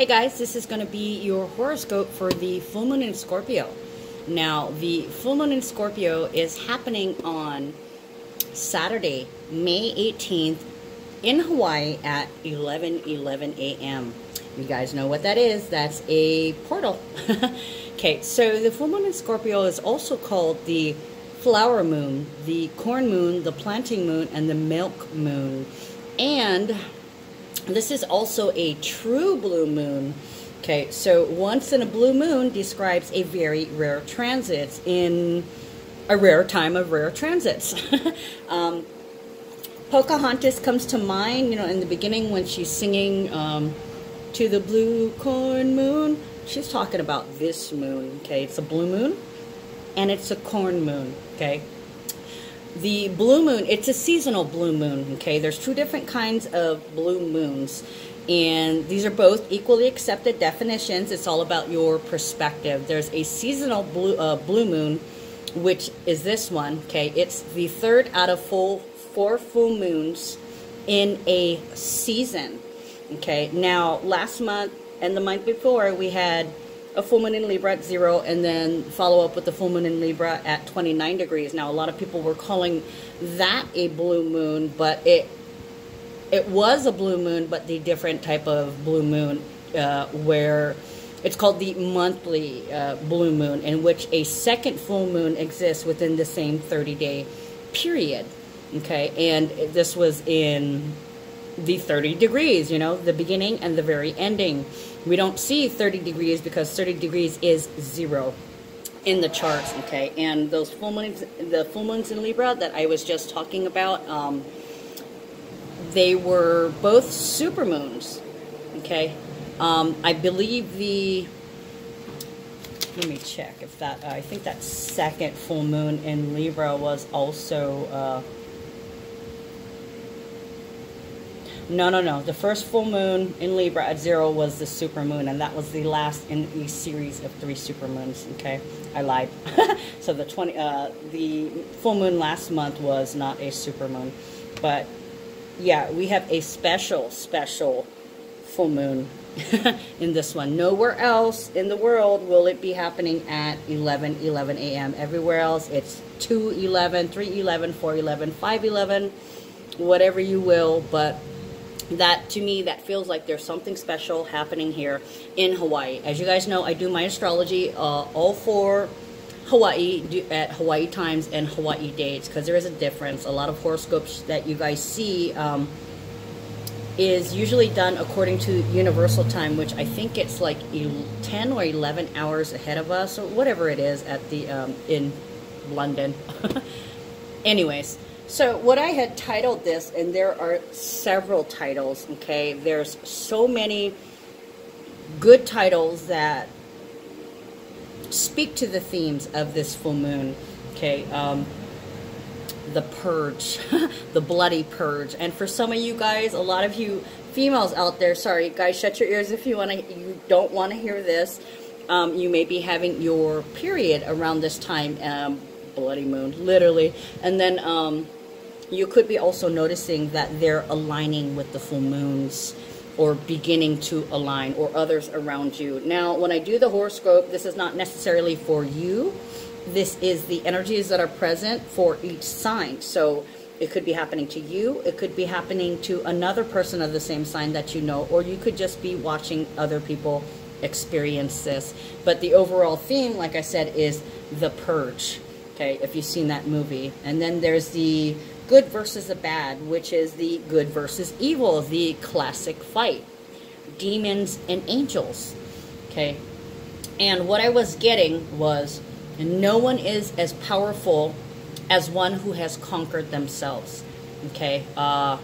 Hey guys, this is going to be your horoscope for the full moon in Scorpio. Now, the full moon in Scorpio is happening on Saturday, May 18th in Hawaii at 11 11 a.m. You guys know what that is. That's a portal. okay, so the full moon in Scorpio is also called the flower moon, the corn moon, the planting moon, and the milk moon. And this is also a true blue moon. Okay, so once in a blue moon describes a very rare transit in a rare time of rare transits. um, Pocahontas comes to mind, you know, in the beginning when she's singing um, to the blue corn moon. She's talking about this moon, okay? It's a blue moon and it's a corn moon, okay? The blue moon, it's a seasonal blue moon, okay? There's two different kinds of blue moons, and these are both equally accepted definitions. It's all about your perspective. There's a seasonal blue, uh, blue moon, which is this one, okay? It's the third out of full four full moons in a season, okay? Now, last month and the month before, we had a full moon in Libra at zero, and then follow up with the full moon in Libra at 29 degrees. Now, a lot of people were calling that a blue moon, but it it was a blue moon, but the different type of blue moon uh, where it's called the monthly uh, blue moon, in which a second full moon exists within the same 30 day period. Okay, and this was in the 30 degrees, you know, the beginning and the very ending. We don't see 30 degrees because 30 degrees is zero in the charts, okay? And those full moons, the full moons in Libra that I was just talking about, um, they were both super moons, okay? Um, I believe the, let me check if that, uh, I think that second full moon in Libra was also, uh, No, no, no. The first full moon in Libra at zero was the super moon, and that was the last in a series of three super moons. Okay, I lied. so the twenty, uh, the full moon last month was not a super moon, but yeah, we have a special, special full moon in this one. Nowhere else in the world will it be happening at 11, 11 a.m. Everywhere else, it's 2, 11, 3, 11, 4, 11, 5, 11, whatever you will, but that to me that feels like there's something special happening here in Hawaii. As you guys know, I do my astrology uh, all for Hawaii at Hawaii times and Hawaii dates because there is a difference. A lot of horoscopes that you guys see um, is usually done according to universal time, which I think it's like 10 or 11 hours ahead of us or whatever it is at the um, in London. Anyways, so what I had titled this, and there are several titles, okay? There's so many good titles that speak to the themes of this full moon, okay? Um, the purge, the bloody purge. And for some of you guys, a lot of you females out there, sorry, guys, shut your ears if you want to, you don't want to hear this. Um, you may be having your period around this time, um, bloody moon, literally. And then, um, you could be also noticing that they're aligning with the full moons or beginning to align or others around you. Now, when I do the horoscope, this is not necessarily for you. This is the energies that are present for each sign. So it could be happening to you. It could be happening to another person of the same sign that you know, or you could just be watching other people experience this. But the overall theme, like I said, is the purge. Okay, if you've seen that movie. And then there's the good versus the bad, which is the good versus evil, the classic fight. Demons and angels. Okay. And what I was getting was no one is as powerful as one who has conquered themselves. Okay. Uh,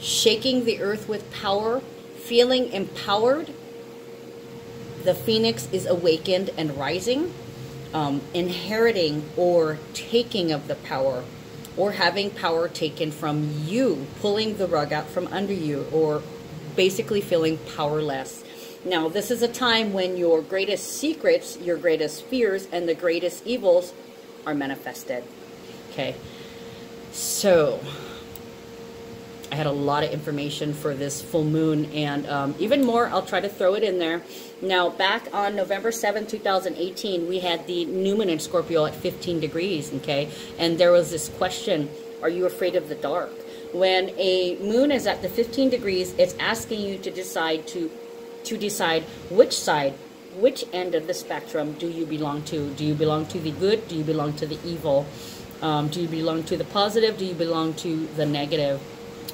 shaking the earth with power, feeling empowered. The phoenix is awakened and rising. Um, inheriting or taking of the power or having power taken from you, pulling the rug out from under you, or basically feeling powerless. Now, this is a time when your greatest secrets, your greatest fears, and the greatest evils are manifested. Okay. So, I had a lot of information for this full moon and um, even more. I'll try to throw it in there. Now, back on November 7, 2018, we had the new moon in Scorpio at 15 degrees, okay? And there was this question, are you afraid of the dark? When a moon is at the 15 degrees, it's asking you to decide to to decide which side, which end of the spectrum do you belong to? Do you belong to the good? Do you belong to the evil? Um, do you belong to the positive? Do you belong to the negative?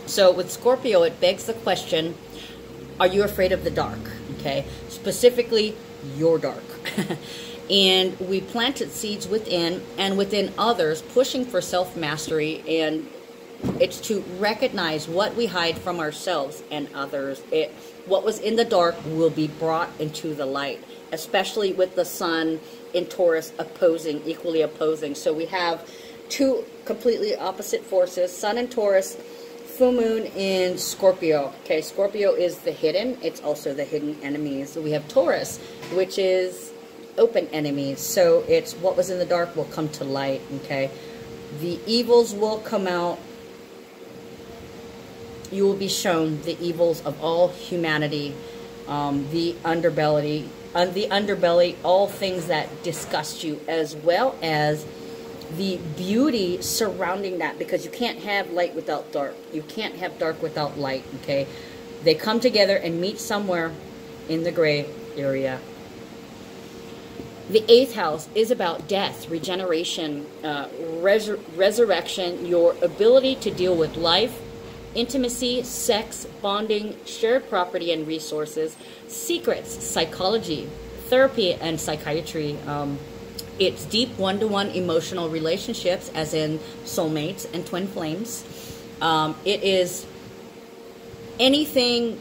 So with Scorpio, it begs the question, are you afraid of the dark? Okay, specifically your dark. and we planted seeds within and within others, pushing for self-mastery and it's to recognize what we hide from ourselves and others. It, what was in the dark will be brought into the light, especially with the sun in Taurus opposing, equally opposing. So we have two completely opposite forces, sun and Taurus, full moon in Scorpio. Okay, Scorpio is the hidden. It's also the hidden enemies. We have Taurus, which is open enemies. So it's what was in the dark will come to light. Okay, the evils will come out you will be shown the evils of all humanity, um, the underbelly, uh, the underbelly, all things that disgust you, as well as the beauty surrounding that, because you can't have light without dark. You can't have dark without light. Okay, they come together and meet somewhere in the gray area. The eighth house is about death, regeneration, uh, resur resurrection, your ability to deal with life, intimacy, sex, bonding, shared property and resources, secrets, psychology, therapy, and psychiatry. Um, it's deep one to one emotional relationships, as in soulmates and twin flames. Um, it is anything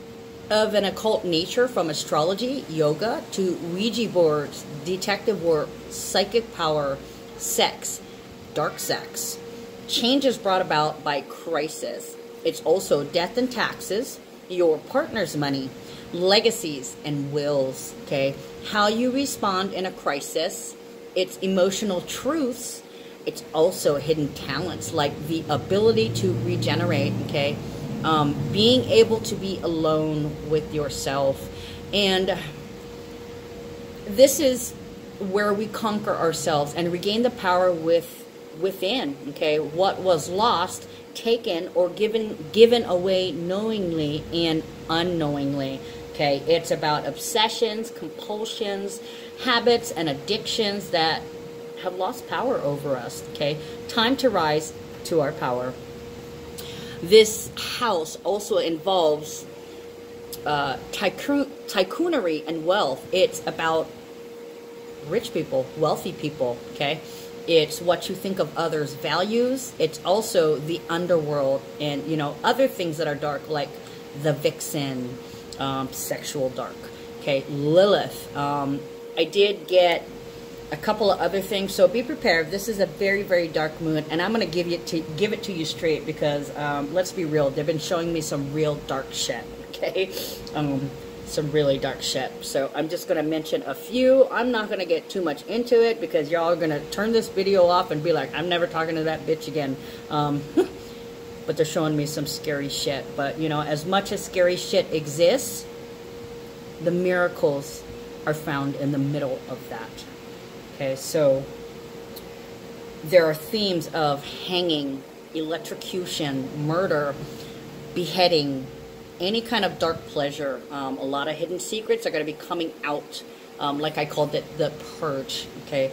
of an occult nature from astrology, yoga, to Ouija boards, detective work, psychic power, sex, dark sex. Change is brought about by crisis. It's also death and taxes, your partner's money, legacies, and wills. Okay, how you respond in a crisis. It's emotional truths. It's also hidden talents like the ability to regenerate. Okay, um, being able to be alone with yourself, and this is where we conquer ourselves and regain the power with within okay what was lost taken or given given away knowingly and unknowingly. Okay, it's about obsessions, compulsions, habits, and addictions that have lost power over us. Okay, time to rise to our power. This house also involves uh, tycoon, tycoonery and wealth. It's about rich people, wealthy people. Okay it's what you think of others' values. It's also the underworld and, you know, other things that are dark, like the vixen, um, sexual dark. Okay, Lilith. Um, I did get a couple of other things, so be prepared. This is a very, very dark moon, and I'm going to give it to give it to you straight because um, let's be real. They've been showing me some real dark shit. Okay. Um, some really dark shit. So I'm just going to mention a few. I'm not going to get too much into it because y'all are going to turn this video off and be like, I'm never talking to that bitch again. Um, but they're showing me some scary shit. But, you know, as much as scary shit exists, the miracles are found in the middle of that. Okay, so there are themes of hanging, electrocution, murder, beheading, any kind of dark pleasure. Um, a lot of hidden secrets are going to be coming out, um, like I called it, the purge. Okay,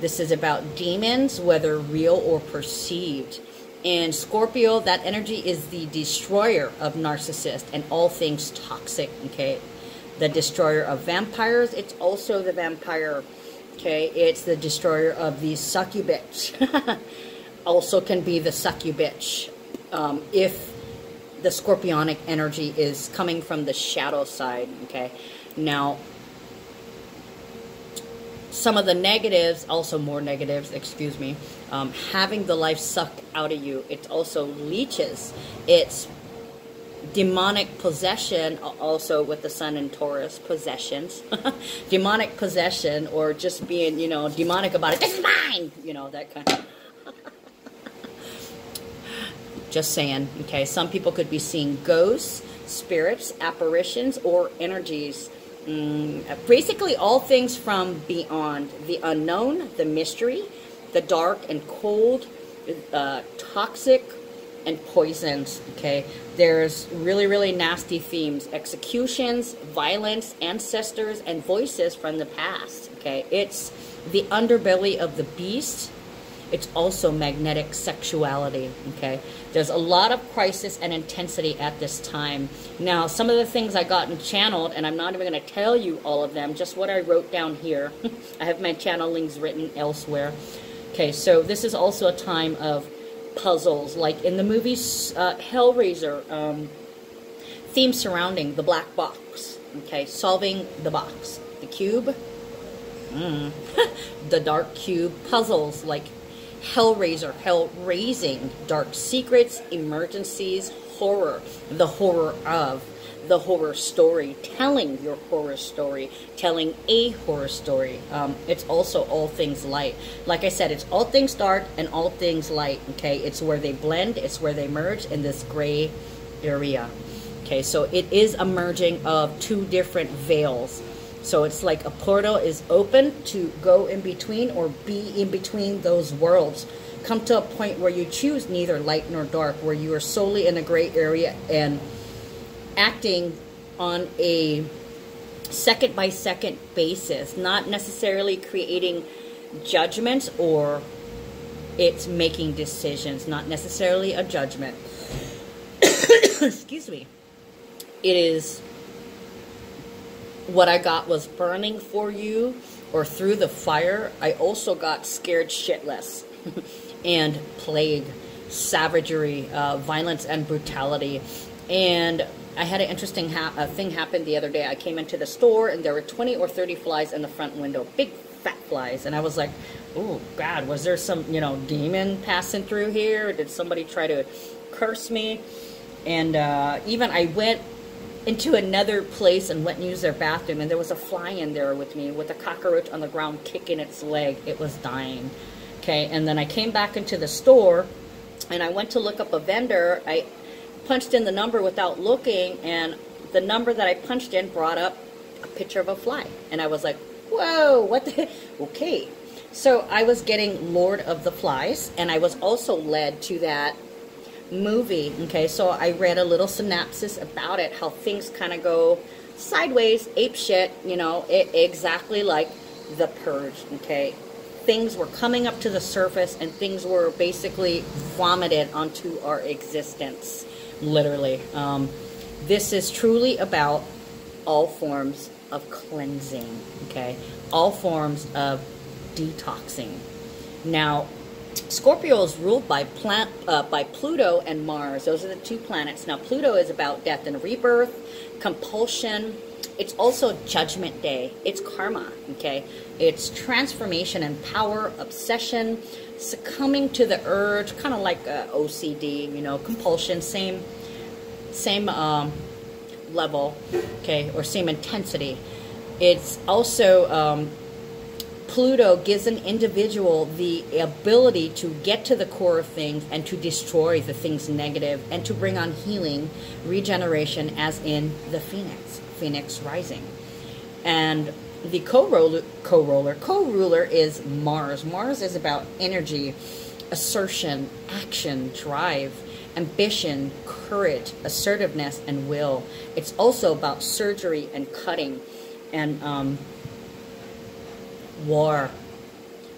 this is about demons, whether real or perceived. And Scorpio, that energy is the destroyer of narcissist and all things toxic. Okay, the destroyer of vampires. It's also the vampire. Okay, it's the destroyer of the succubus. also can be the succubus. Um, if the scorpionic energy is coming from the shadow side, okay? Now, some of the negatives, also more negatives, excuse me, um, having the life sucked out of you. It's also leeches. It's demonic possession, also with the sun and Taurus, possessions. demonic possession, or just being, you know, demonic about it. This is mine! You know, that kind of Just saying. Okay, some people could be seeing ghosts, spirits, apparitions, or energies. Mm, basically, all things from beyond the unknown, the mystery, the dark and cold, uh, toxic, and poisons. Okay, there's really, really nasty themes executions, violence, ancestors, and voices from the past. Okay, it's the underbelly of the beast. It's also magnetic sexuality. Okay, there's a lot of crisis and intensity at this time. Now, some of the things I got channeled, and I'm not even going to tell you all of them, just what I wrote down here. I have my channelings written elsewhere. Okay, so this is also a time of puzzles, like in the movie uh, Hellraiser, um, theme surrounding the black box. Okay, solving the box. The cube, mm. the dark cube puzzles, like Hellraiser, hell raising, dark secrets, emergencies, horror, the horror of the horror story, telling your horror story, telling a horror story. Um, it's also all things light. Like I said, it's all things dark and all things light. Okay, it's where they blend, it's where they merge in this gray area. Okay, so it is a merging of two different veils. So it's like a portal is open to go in between or be in between those worlds. Come to a point where you choose neither light nor dark, where you are solely in a gray area and acting on a second by second basis, not necessarily creating judgments or it's making decisions, not necessarily a judgment. Excuse me. It is what I got was burning for you or through the fire. I also got scared shitless and plague, savagery, uh, violence, and brutality. And I had an interesting ha thing happen the other day. I came into the store and there were 20 or 30 flies in the front window, big fat flies. And I was like, oh, God, was there some, you know, demon passing through here? Did somebody try to curse me? And uh, even I went into another place and went and used their bathroom, and there was a fly in there with me with a cockroach on the ground kicking its leg. It was dying. Okay, and then I came back into the store and I went to look up a vendor. I punched in the number without looking, and the number that I punched in brought up a picture of a fly. And I was like, whoa, what the? Okay. So I was getting Lord of the Flies, and I was also led to that movie. Okay, so I read a little synopsis about it, how things kind of go sideways, ape shit, you know, it, exactly like The Purge. Okay, things were coming up to the surface, and things were basically vomited onto our existence literally. Um, this is truly about all forms of cleansing, okay? All forms of detoxing. Now, Scorpio is ruled by plant, uh, by Pluto and Mars. Those are the two planets. Now, Pluto is about death and rebirth, compulsion. It's also Judgment Day. It's karma, okay? It's transformation and power, obsession, succumbing to the urge, kind of like uh, OCD, you know, compulsion, same, same um, level, okay, or same intensity. It's also um, Pluto gives an individual the ability to get to the core of things and to destroy the things negative and to bring on healing, regeneration, as in the Phoenix, Phoenix rising. And the co-roller, co-roller, co-ruler is Mars. Mars is about energy, assertion, action, drive, ambition, courage, assertiveness, and will. It's also about surgery and cutting and um, war.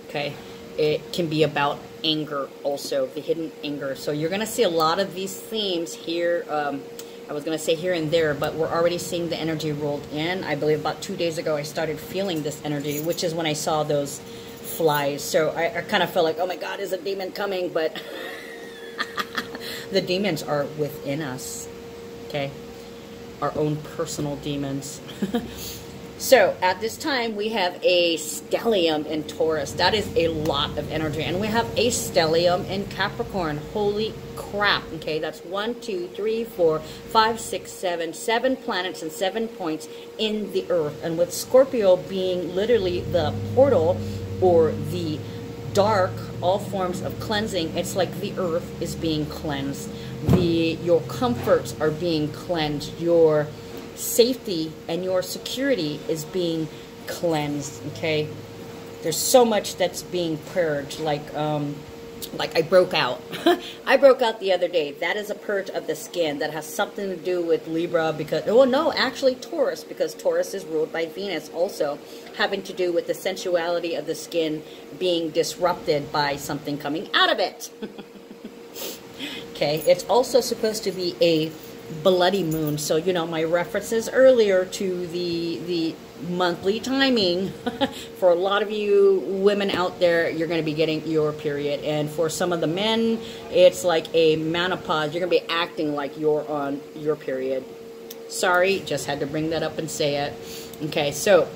Okay, it can be about anger also, the hidden anger. So you're going to see a lot of these themes here. Um, I was going to say here and there, but we're already seeing the energy rolled in. I believe about two days ago I started feeling this energy, which is when I saw those flies. So I, I kind of felt like, oh my God, is a demon coming? But the demons are within us, okay? Our own personal demons. So at this time, we have a stellium in Taurus. That is a lot of energy. And we have a stellium in Capricorn. Holy crap. Okay, that's one, two, three, four, five, six, seven, seven planets and seven points in the Earth. And with Scorpio being literally the portal or the dark, all forms of cleansing, it's like the earth is being cleansed. The your comforts are being cleansed. Your safety and your security is being cleansed. Okay, there's so much that's being purged. Like um, like I broke out. I broke out the other day. That is a purge of the skin that has something to do with Libra because, oh no, actually Taurus because Taurus is ruled by Venus also having to do with the sensuality of the skin being disrupted by something coming out of it. okay, it's also supposed to be a bloody moon. So, you know, my references earlier to the the monthly timing for a lot of you women out there you're going to be getting your period. And for some of the men it's like a menopause. You're going to be acting like you're on your period. Sorry just had to bring that up and say it. Okay so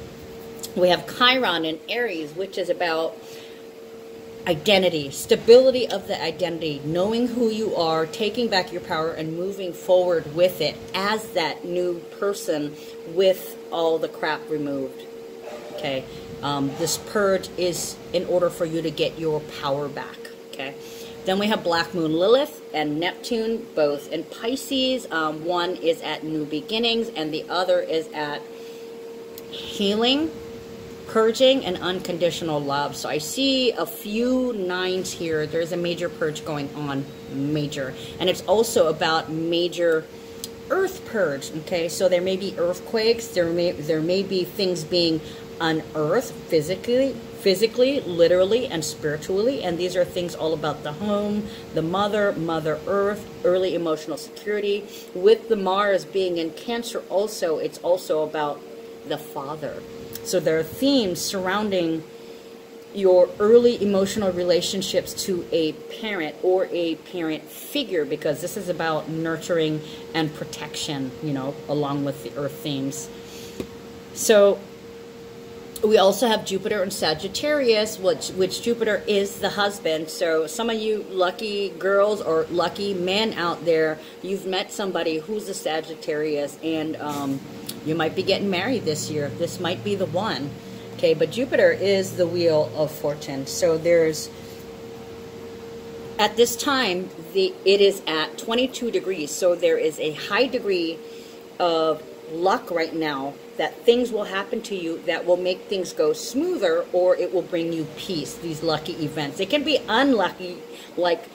we have chiron in aries which is about identity, stability of the identity, knowing who you are, taking back your power, and moving forward with it as that new person with all the crap removed. Okay, um, this purge is in order for you to get your power back. Okay. Then we have Black Moon Lilith and Neptune, both in Pisces. Um, one is at new beginnings, and the other is at healing purging and unconditional love. So I see a few nines here. There's a major purge going on, major. And it's also about major earth purge, okay? So there may be earthquakes, there may there may be things being unearthed physically, physically, literally, and spiritually. And these are things all about the home, the mother, Mother Earth, early emotional security. With the Mars being in Cancer also, it's also about the father, so there are themes surrounding your early emotional relationships to a parent or a parent figure because this is about nurturing and protection, you know, along with the earth themes. So we also have Jupiter and Sagittarius, which which Jupiter is the husband. So some of you lucky girls or lucky men out there, you've met somebody who's a Sagittarius and um, you might be getting married this year. This might be the one. Okay, but Jupiter is the wheel of fortune. So there's at this time the it is at 22 degrees. So there is a high degree of luck right now that things will happen to you that will make things go smoother or it will bring you peace these lucky events it can be unlucky like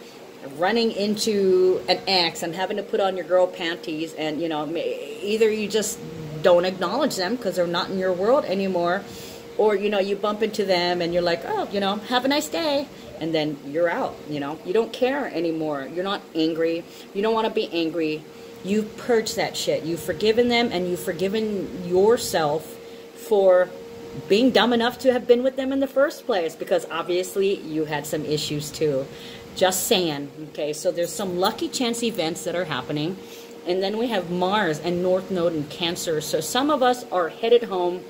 running into an ex and having to put on your girl panties and you know either you just don't acknowledge them because they're not in your world anymore. Or, you know, you bump into them and you're like, oh, you know, have a nice day. And then you're out, you know. You don't care anymore. You're not angry. You don't want to be angry. You've purged that shit. You've forgiven them and you've forgiven yourself for being dumb enough to have been with them in the first place because obviously you had some issues too. Just saying. Okay, so there's some lucky chance events that are happening. And then we have Mars and North Node in Cancer. So some of us are headed home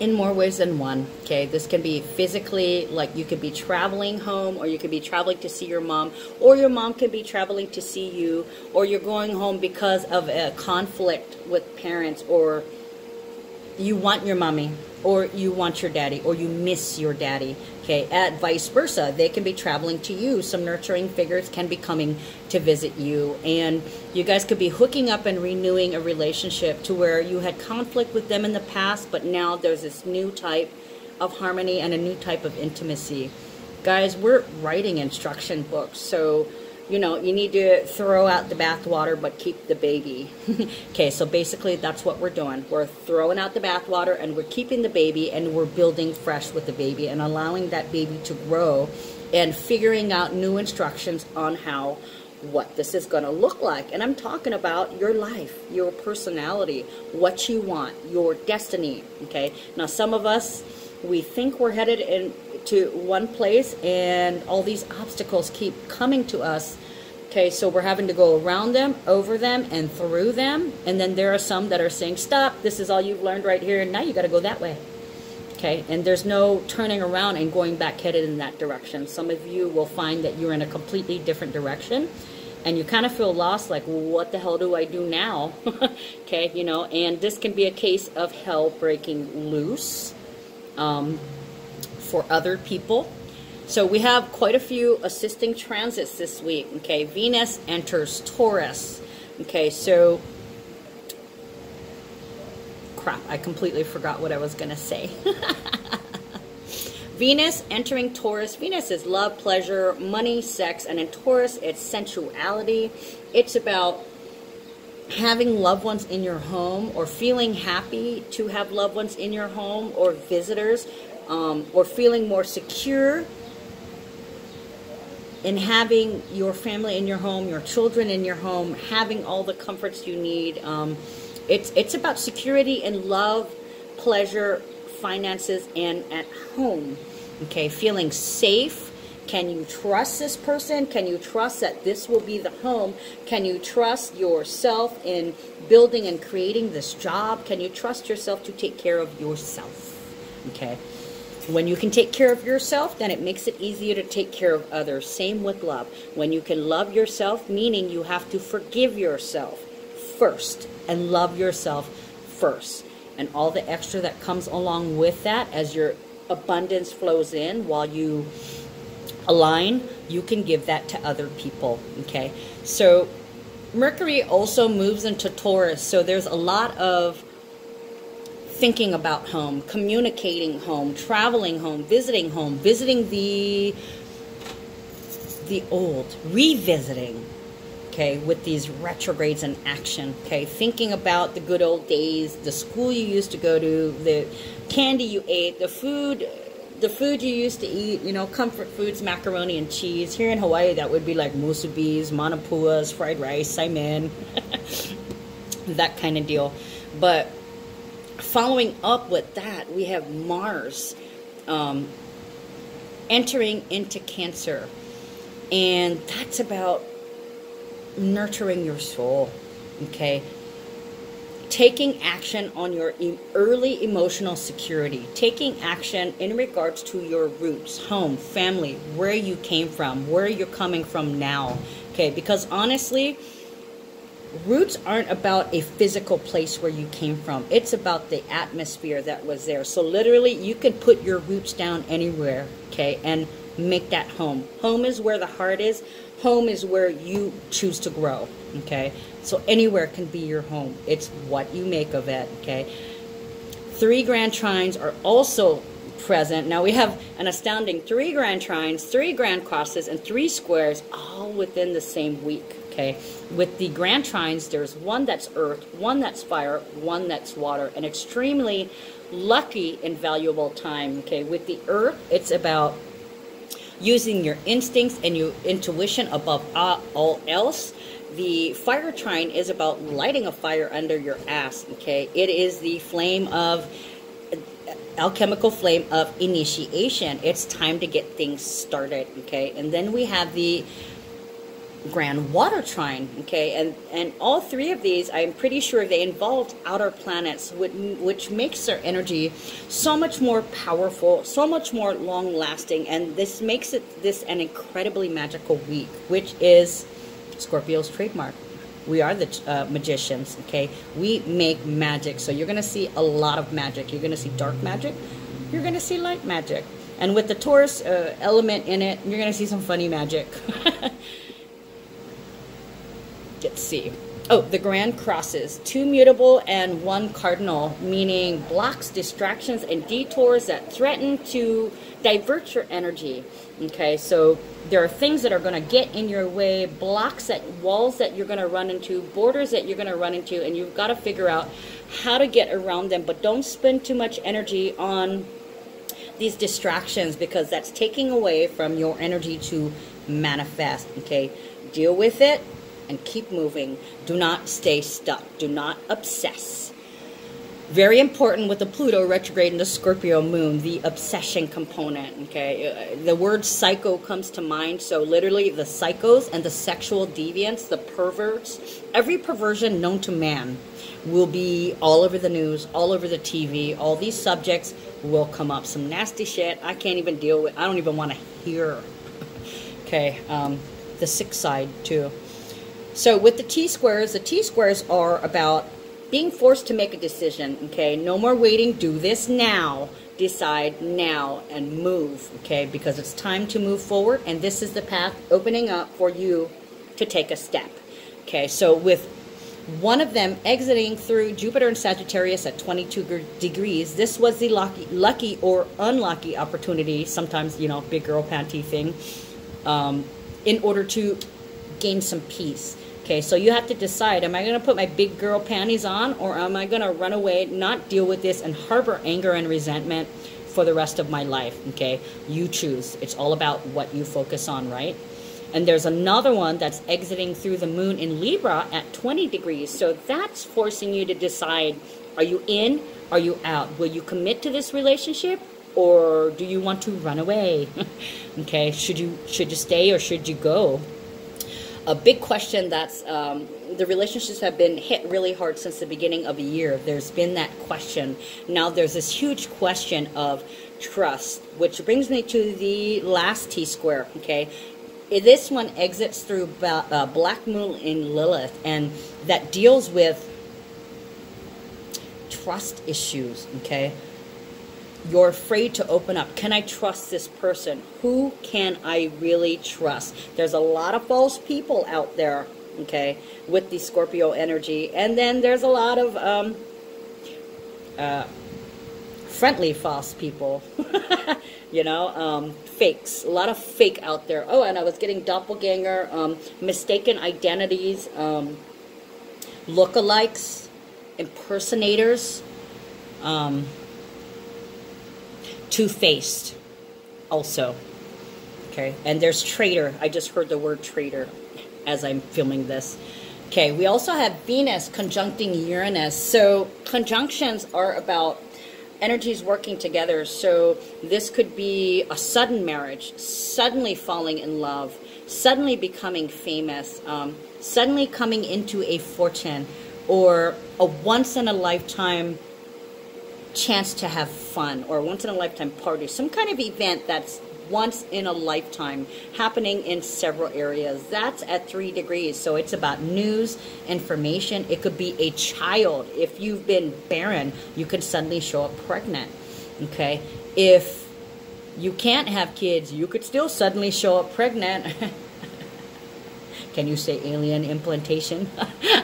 in more ways than one. Okay, this can be physically, like you could be traveling home, or you could be traveling to see your mom, or your mom could be traveling to see you, or you're going home because of a conflict with parents, or you want your mommy, or you want your daddy, or you miss your daddy. Okay, at vice versa, they can be traveling to you. Some nurturing figures can be coming to visit you, and you guys could be hooking up and renewing a relationship to where you had conflict with them in the past, but now there's this new type of harmony and a new type of intimacy. Guys, we're writing instruction books, so you know, you need to throw out the bathwater but keep the baby. okay, so basically that's what we're doing. We're throwing out the bathwater and we're keeping the baby and we're building fresh with the baby and allowing that baby to grow and figuring out new instructions on how what this is going to look like. And I'm talking about your life, your personality, what you want, your destiny, okay? Now some of us we think we're headed in to one place and all these obstacles keep coming to us. Okay, so we're having to go around them, over them, and through them. And then there are some that are saying, stop, this is all you've learned right here, and now you got to go that way. Okay, and there's no turning around and going back headed in that direction. Some of you will find that you're in a completely different direction and you kind of feel lost like well, what the hell do i do now okay you know and this can be a case of hell breaking loose um, for other people. So we have quite a few assisting transits this week. Okay, Venus enters Taurus. Okay, so crap, I completely forgot what I was going to say. Venus entering Taurus. Venus is love, pleasure, money, sex, and in Taurus, it's sensuality. It's about having loved ones in your home or feeling happy to have loved ones in your home or visitors um, or feeling more secure in having your family in your home, your children in your home, having all the comforts you need. Um, it's, it's about security and love, pleasure, finances and at home. Okay, feeling safe. Can you trust this person? Can you trust that this will be the home? Can you trust yourself in building and creating this job? Can you trust yourself to take care of yourself? Okay. When you can take care of yourself, then it makes it easier to take care of others. Same with love. When you can love yourself, meaning you have to forgive yourself first and love yourself first and all the extra that comes along with that as your abundance flows in while you align, you can give that to other people. Okay. So Mercury also moves into Taurus. So there's a lot of thinking about home, communicating home, traveling home, visiting home, visiting the the old, revisiting okay, with these retrogrades in action, okay, thinking about the good old days, the school you used to go to, the candy you ate, the food, the food you used to eat, you know, comfort foods, macaroni and cheese. Here in Hawaii, that would be like musubis, manapuas, fried rice, saimin, that kind of deal. But following up with that, we have Mars um, entering into Cancer. And that's about nurturing your soul, okay? Taking action on your early emotional security, taking action in regards to your roots, home, family, where you came from, where you're coming from now, okay? Because honestly, roots aren't about a physical place where you came from. It's about the atmosphere that was there. So literally, you can put your roots down anywhere, okay, and make that home. Home is where the heart is. Home is where you choose to grow, okay? So anywhere can be your home. It's what you make of it, okay? Three grand trines are also present. Now we have an astounding three grand trines, three grand crosses, and three squares all within the same week, okay? With the grand trines, there's one that's earth, one that's fire, one that's water, an extremely lucky and valuable time, okay? With the earth, it's about using your instincts and your intuition above all else. The fire trine is about lighting a fire under your ass, okay? It is the flame of alchemical flame of initiation. It's time to get things started, okay? And then we have the grand water trine okay and and all three of these i'm pretty sure they involved outer planets which, which makes their energy so much more powerful so much more long lasting and this makes it this an incredibly magical week which is scorpio's trademark. We are the uh, magicians okay? We make magic so you're to see a lot of magic. You're to see dark magic you're to see light magic and with the taurus uh, element in it you're going to see some funny magic see. Oh, the grand crosses, two mutable and one cardinal, meaning blocks, distractions, and detours that threaten to divert your energy. Okay, so there are things that are going to get in your way, blocks that walls that you're going to run into, borders that you're going to run into, and you've got to figure out how to get around them. But don't spend too much energy on these distractions because that's taking away from your energy to manifest. Okay, deal with it and keep moving. Do not stay stuck. Do not obsess. Very important with the Pluto retrograde and the Scorpio moon, the obsession component. Okay, uh, the word psycho comes to mind. So literally, the psychos and the sexual deviants, the perverts, every perversion known to man will be all over the news, all over the TV. All these subjects will come up. Some nasty shit I can't even deal with. I don't even want to hear. okay, um, the sick side too. So with the T-squares, the T-squares are about being forced to make a decision, okay? No more waiting. Do this now. Decide now and move, okay? Because it's time to move forward, and this is the path opening up for you to take a step. Okay, so with one of them exiting through Jupiter and Sagittarius at 22 degrees, this was the lucky, lucky or unlucky opportunity, sometimes, you know, big girl panty thing, um, in order to gain some peace. Okay, so you have to decide, am I going to put my big girl panties on or am I going to run away, not deal with this, and harbor anger and resentment for the rest of my life? Okay, you choose. It's all about what you focus on, right? And there's another one that's exiting through the moon in Libra at 20 degrees. So that's forcing you to decide are you in? Are you out? Will you commit to this relationship? Or do you want to run away? okay, should you should you stay or should you go? A big question that's um, the relationships have been hit really hard since the beginning of the year. There's been that question. Now there's this huge question of trust, which brings me to the last T square. Okay, this one exits through uh, Black Moon in Lilith, and that deals with trust issues, okay? You're afraid to open up. Can I trust this person? Who can I really trust? There's a lot of false people out there, okay, with the Scorpio energy. And then there's a lot of um, uh, friendly false people, you know, um, fakes, a lot of fake out there. Oh, and I was getting doppelganger, um, mistaken identities, um, lookalikes, impersonators, um, two-faced also. Okay, and there's traitor. I just heard the word traitor as I'm filming this. Okay, we also have Venus conjuncting Uranus. So conjunctions are about energies working together. So this could be a sudden marriage, suddenly falling in love, suddenly becoming famous, um, suddenly coming into a fortune, or a once in a lifetime chance to have fun, or once in a lifetime party, some kind of event that's once in a lifetime happening in several areas. That's at three degrees. So it's about news, information. It could be a child. If you've been barren, you could suddenly show up pregnant. Okay. If you can't have kids, you could still suddenly show up pregnant. Can you say alien implantation?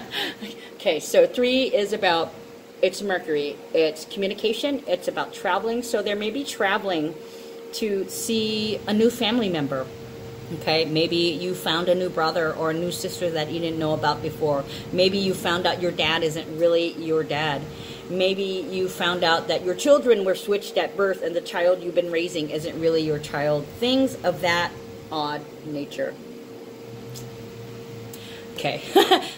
okay, so three is about it's Mercury. It's communication. It's about traveling. So there may be traveling to see a new family member. Okay, maybe you found a new brother or a new sister that you didn't know about before. Maybe you found out your dad isn't really your dad. Maybe you found out that your children were switched at birth and the child you've been raising isn't really your child. Things of that odd nature. Okay,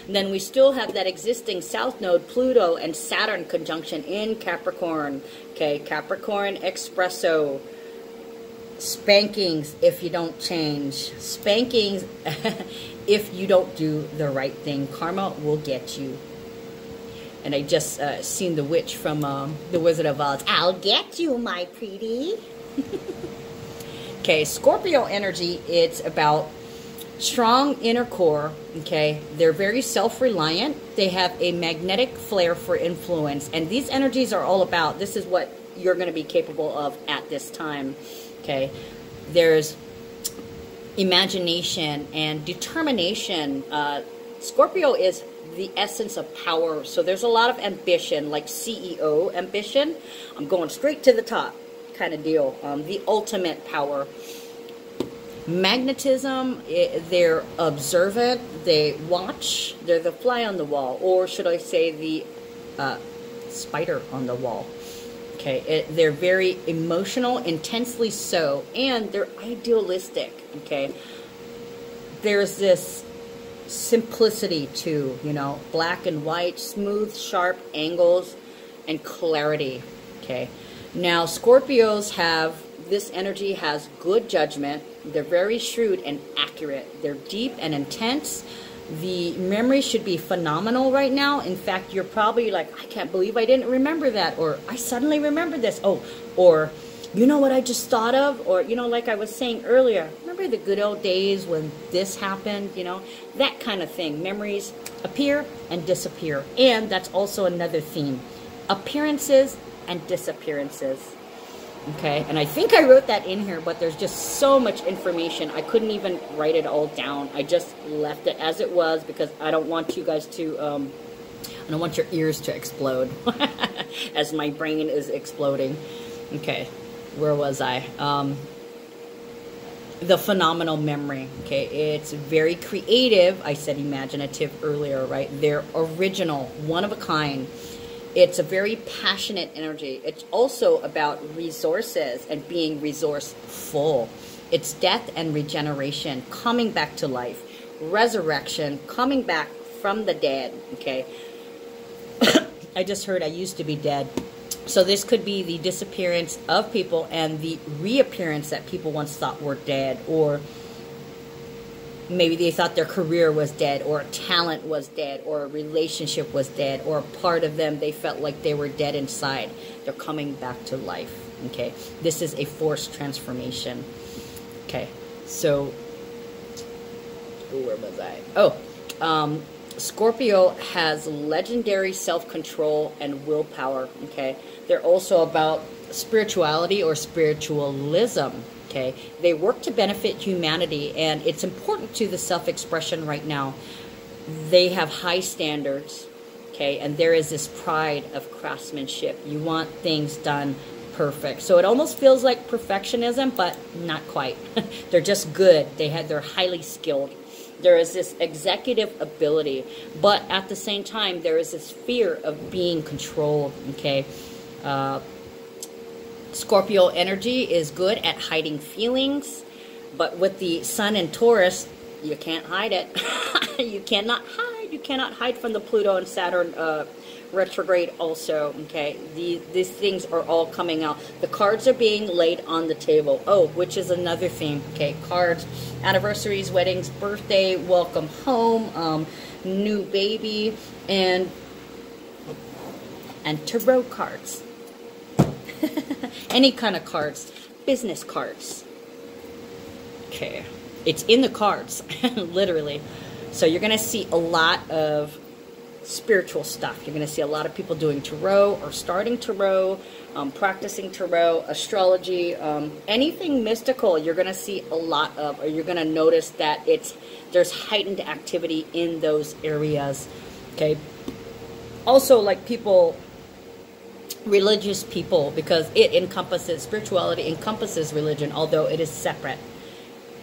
then we still have that existing south node, Pluto and Saturn conjunction in Capricorn. Okay, Capricorn espresso spankings if you don't change, spankings if you don't do the right thing. Karma will get you. And I just uh, seen the witch from um, The Wizard of Oz. I'll get you, my pretty. okay, Scorpio energy, it's about strong inner core, okay? They're very self-reliant. They have a magnetic flair for influence. And these energies are all about, this is what you're going to be capable of at this time. Okay, there's imagination and determination. Uh, Scorpio is the essence of power. So there's a lot of ambition, like CEO ambition. I'm going straight to the top kind of deal. Um, the ultimate power. Magnetism, they're observant, they watch, they're the fly on the wall, or should I say the uh, spider on the wall. Okay, it, they're very emotional, intensely so, and they're idealistic. Okay, there's this simplicity to, you know, black and white, smooth, sharp angles, and clarity. Okay, now Scorpios have this energy has good judgment. They're very shrewd and accurate. They're deep and intense the memory should be phenomenal right now. In fact, you're probably like, I can't believe I didn't remember that, or I suddenly remember this. Oh, or you know what I just thought of? Or, you know, like I was saying earlier, remember the good old days when this happened? You know, that kind of thing. Memories appear and disappear. And that's also another theme appearances and disappearances. Okay, and I think I wrote that in here, but there's just so much information. I couldn't even write it all down. I just left it as it was because I don't want you guys to, um, I don't want your ears to explode as my brain is exploding. Okay, where was I? Um, the phenomenal memory. Okay, it's very creative. I said imaginative earlier, right? They're original, one of a kind. It's a very passionate energy. It's also about resources and being resourceful. It's death and regeneration, coming back to life, resurrection, coming back from the dead. Okay. I just heard I used to be dead. So this could be the disappearance of people and the reappearance that people once thought were dead or maybe they thought their career was dead or talent was dead or a relationship was dead or a part of them they felt like they were dead inside. They're coming back to life. Okay. This is a forced transformation. Okay. So where was I? Oh, um, Scorpio has legendary self-control and willpower, okay? They're also about spirituality or spiritualism, okay? They work to benefit humanity and it's important to the self-expression right now. They have high standards, okay? And there is this pride of craftsmanship. You want things done perfect. So it almost feels like perfectionism, but not quite. they're just good. They had they're highly skilled there is this executive ability, but at the same time, there is this fear of being controlled. Okay. Uh, Scorpio energy is good at hiding feelings, but with the sun and Taurus, you can't hide it. you cannot hide. You cannot hide from the Pluto and Saturn uh, retrograde also, okay? The, these things are all coming out. The cards are being laid on the table. Oh, which is another theme, okay? Cards, anniversaries, weddings, birthday, welcome home, um, new baby, and and tarot cards. Any kind of cards. Business cards. Okay. It's in the cards, literally. So you're going to see a lot of spiritual stuff. You're going to see a lot of people doing tarot or starting tarot, um, practicing tarot, astrology, um, anything mystical. You're going to see a lot of, or you're going to notice that it's there's heightened activity in those areas. Okay. Also, like people, religious people, because it encompasses spirituality encompasses religion, although it is separate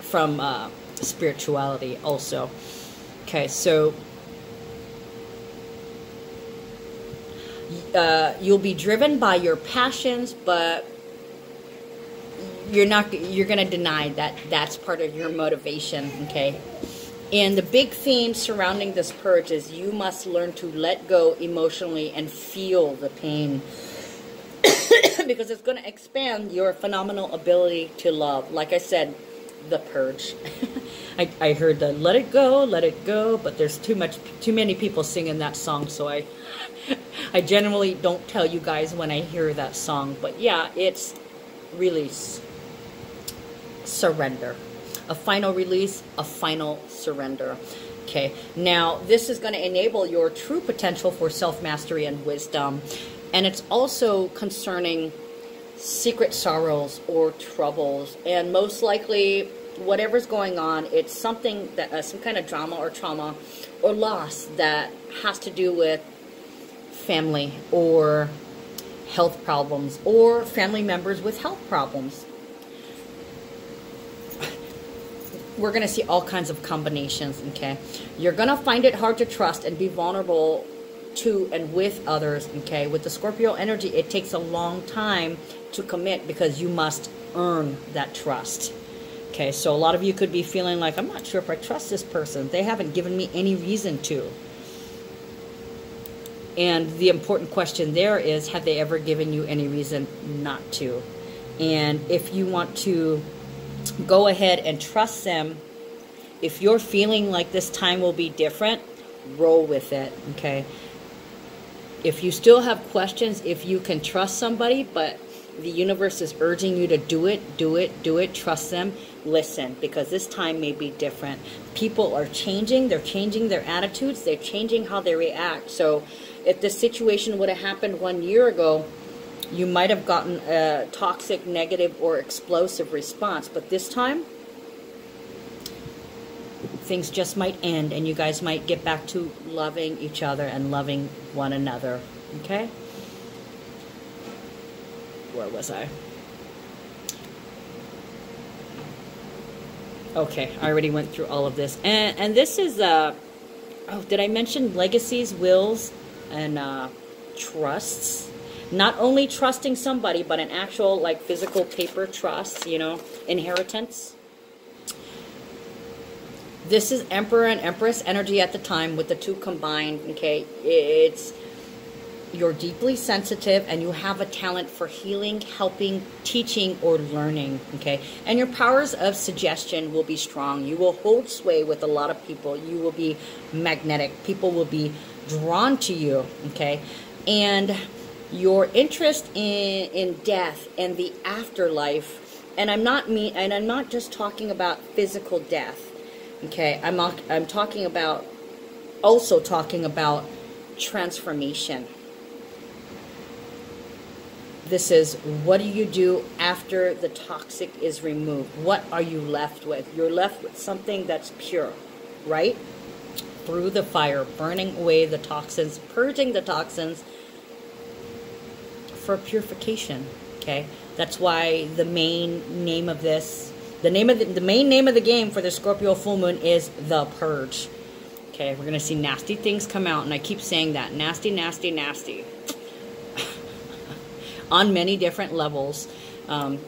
from uh, spirituality. Also. Okay, so uh, you'll be driven by your passions, but you're not you're going to deny that that's part of your motivation okay and the big theme surrounding this purge is you must learn to let go emotionally and feel the pain because it's going to expand your phenomenal ability to love like i said the purge I, I heard the let it go let it go but there's too much too many people singing that song so i I generally don't tell you guys when I hear that song, but yeah, it's release, surrender. A final release, a final surrender. Okay, now this is going to enable your true potential for self mastery and wisdom, and it's also concerning secret sorrows or troubles, and most likely whatever's going on, it's something that uh, some kind of drama or trauma or loss that has to do with family or health problems or family members with health problems. We're going to see all kinds of combinations, okay? You're going to find it hard to trust and be vulnerable to and with others, okay? With the Scorpio energy, it takes a long time to commit because you must earn that trust. Okay, so a lot of you could be feeling like, I'm not sure if I trust this person. They haven't given me any reason to. And the important question there is have they ever given you any reason not to? And if you want to go ahead and trust them, if you're feeling like this time will be different, roll with it, okay? If you still have questions, if you can trust somebody, but The universe is urging you to do it, do it, do it. Trust them. Listen, because this time may be different. People are changing. They're changing their attitudes. They're changing how they react. So, if this situation would have happened one year ago, you might have gotten a toxic, negative, or explosive response. But this time, things just might end and you guys might get back to loving each other and loving one another. Okay? Where was I? Okay, I already went through all of this. And, and this is, uh, oh, did I mention legacies, wills, and uh, trusts? Not only trusting somebody, but an actual, like, physical paper trust, you know, inheritance this is Emperor and Empress energy at the time with the two combined. Okay, it's you're deeply sensitive and you have a talent for healing, helping, teaching, or learning. Okay, and your powers of suggestion will be strong. You will hold sway with a lot of people. You will be magnetic. People will be drawn to you. Okay, and your interest in in death and the afterlife. And I'm not me, and I'm not just talking about physical death Okay, I'm I'm talking about also talking about transformation. This is what do you do after the toxic is removed? What are you left with? You're left with something that's pure, right? Through the fire, burning away the toxins, purging the toxins for purification. Okay, that's why the main name of this the name of the, the main name of the game for the Scorpio full moon is the purge. Okay, we're gonna see nasty things come out, and I keep saying that nasty, nasty, nasty, on many different levels. Um,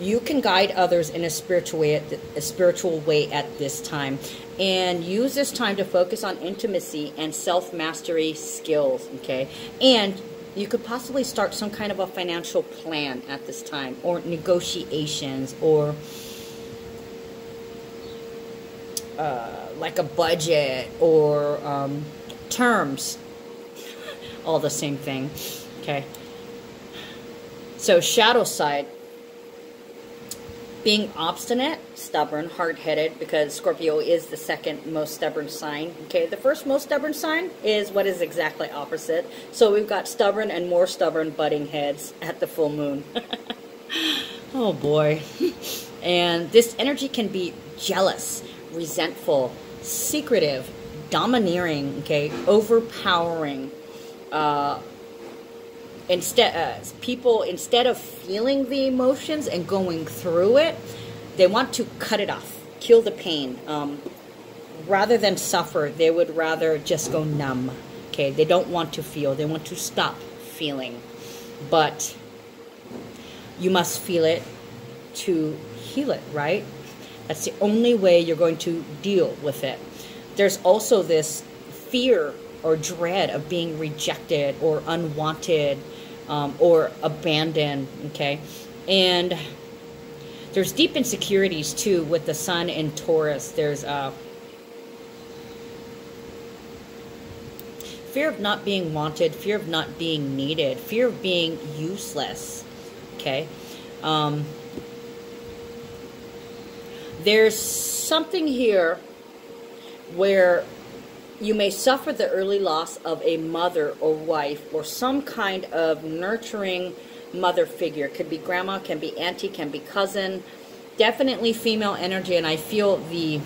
you can guide others in a spiritual way, a spiritual way at this time, and use this time to focus on intimacy and self mastery skills. Okay, and you could possibly start some kind of a financial plan at this time or negotiations or uh, like a budget or um, terms. All the same thing okay? So shadow side being obstinate, stubborn, hard-headed, because Scorpio is the second most stubborn sign. Okay, the first most stubborn sign is what is exactly opposite. So we've got stubborn and more stubborn butting heads at the full moon. oh boy. and this energy can be jealous, resentful, secretive, domineering, okay, overpowering, uh, instead uh, people instead of feeling the emotions and going through it they want to cut it off kill the pain. Um, rather than suffer they would rather just go numb okay? They don't want to feel they want to stop feeling. But you must feel it to heal it right? That's the only way you're going to deal with it. There's also this fear or dread of being rejected or unwanted um, or abandon. Okay, and there's deep insecurities too with the sun in Taurus. There's uh, fear of not being wanted, fear of not being needed, fear of being useless. Okay. Um, there's something here where you may suffer the early loss of a mother or wife or some kind of nurturing mother figure. It could be grandma, can be auntie, can be cousin. Definitely female energy, and I feel the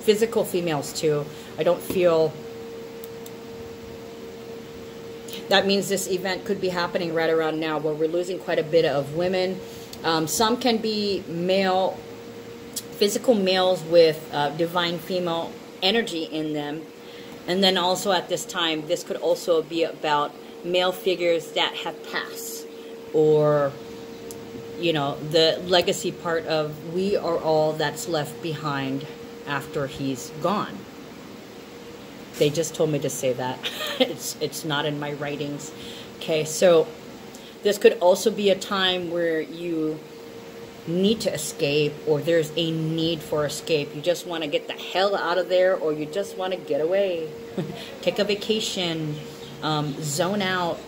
physical females too. I don't feel that means this event could be happening right around now where we're losing quite a bit of women. Um, some can be male physical males with uh, divine female energy in them. And then also at this time, this could also be about male figures that have passed or, you know, the legacy part of we are all that's left behind after he's gone. They just told me to say that. it's, it's not in my writings. Okay, so this could also be a time where you need to escape or there's a need for escape. You just want to get the hell out of there or you just want to get away. Take a vacation, um, zone out,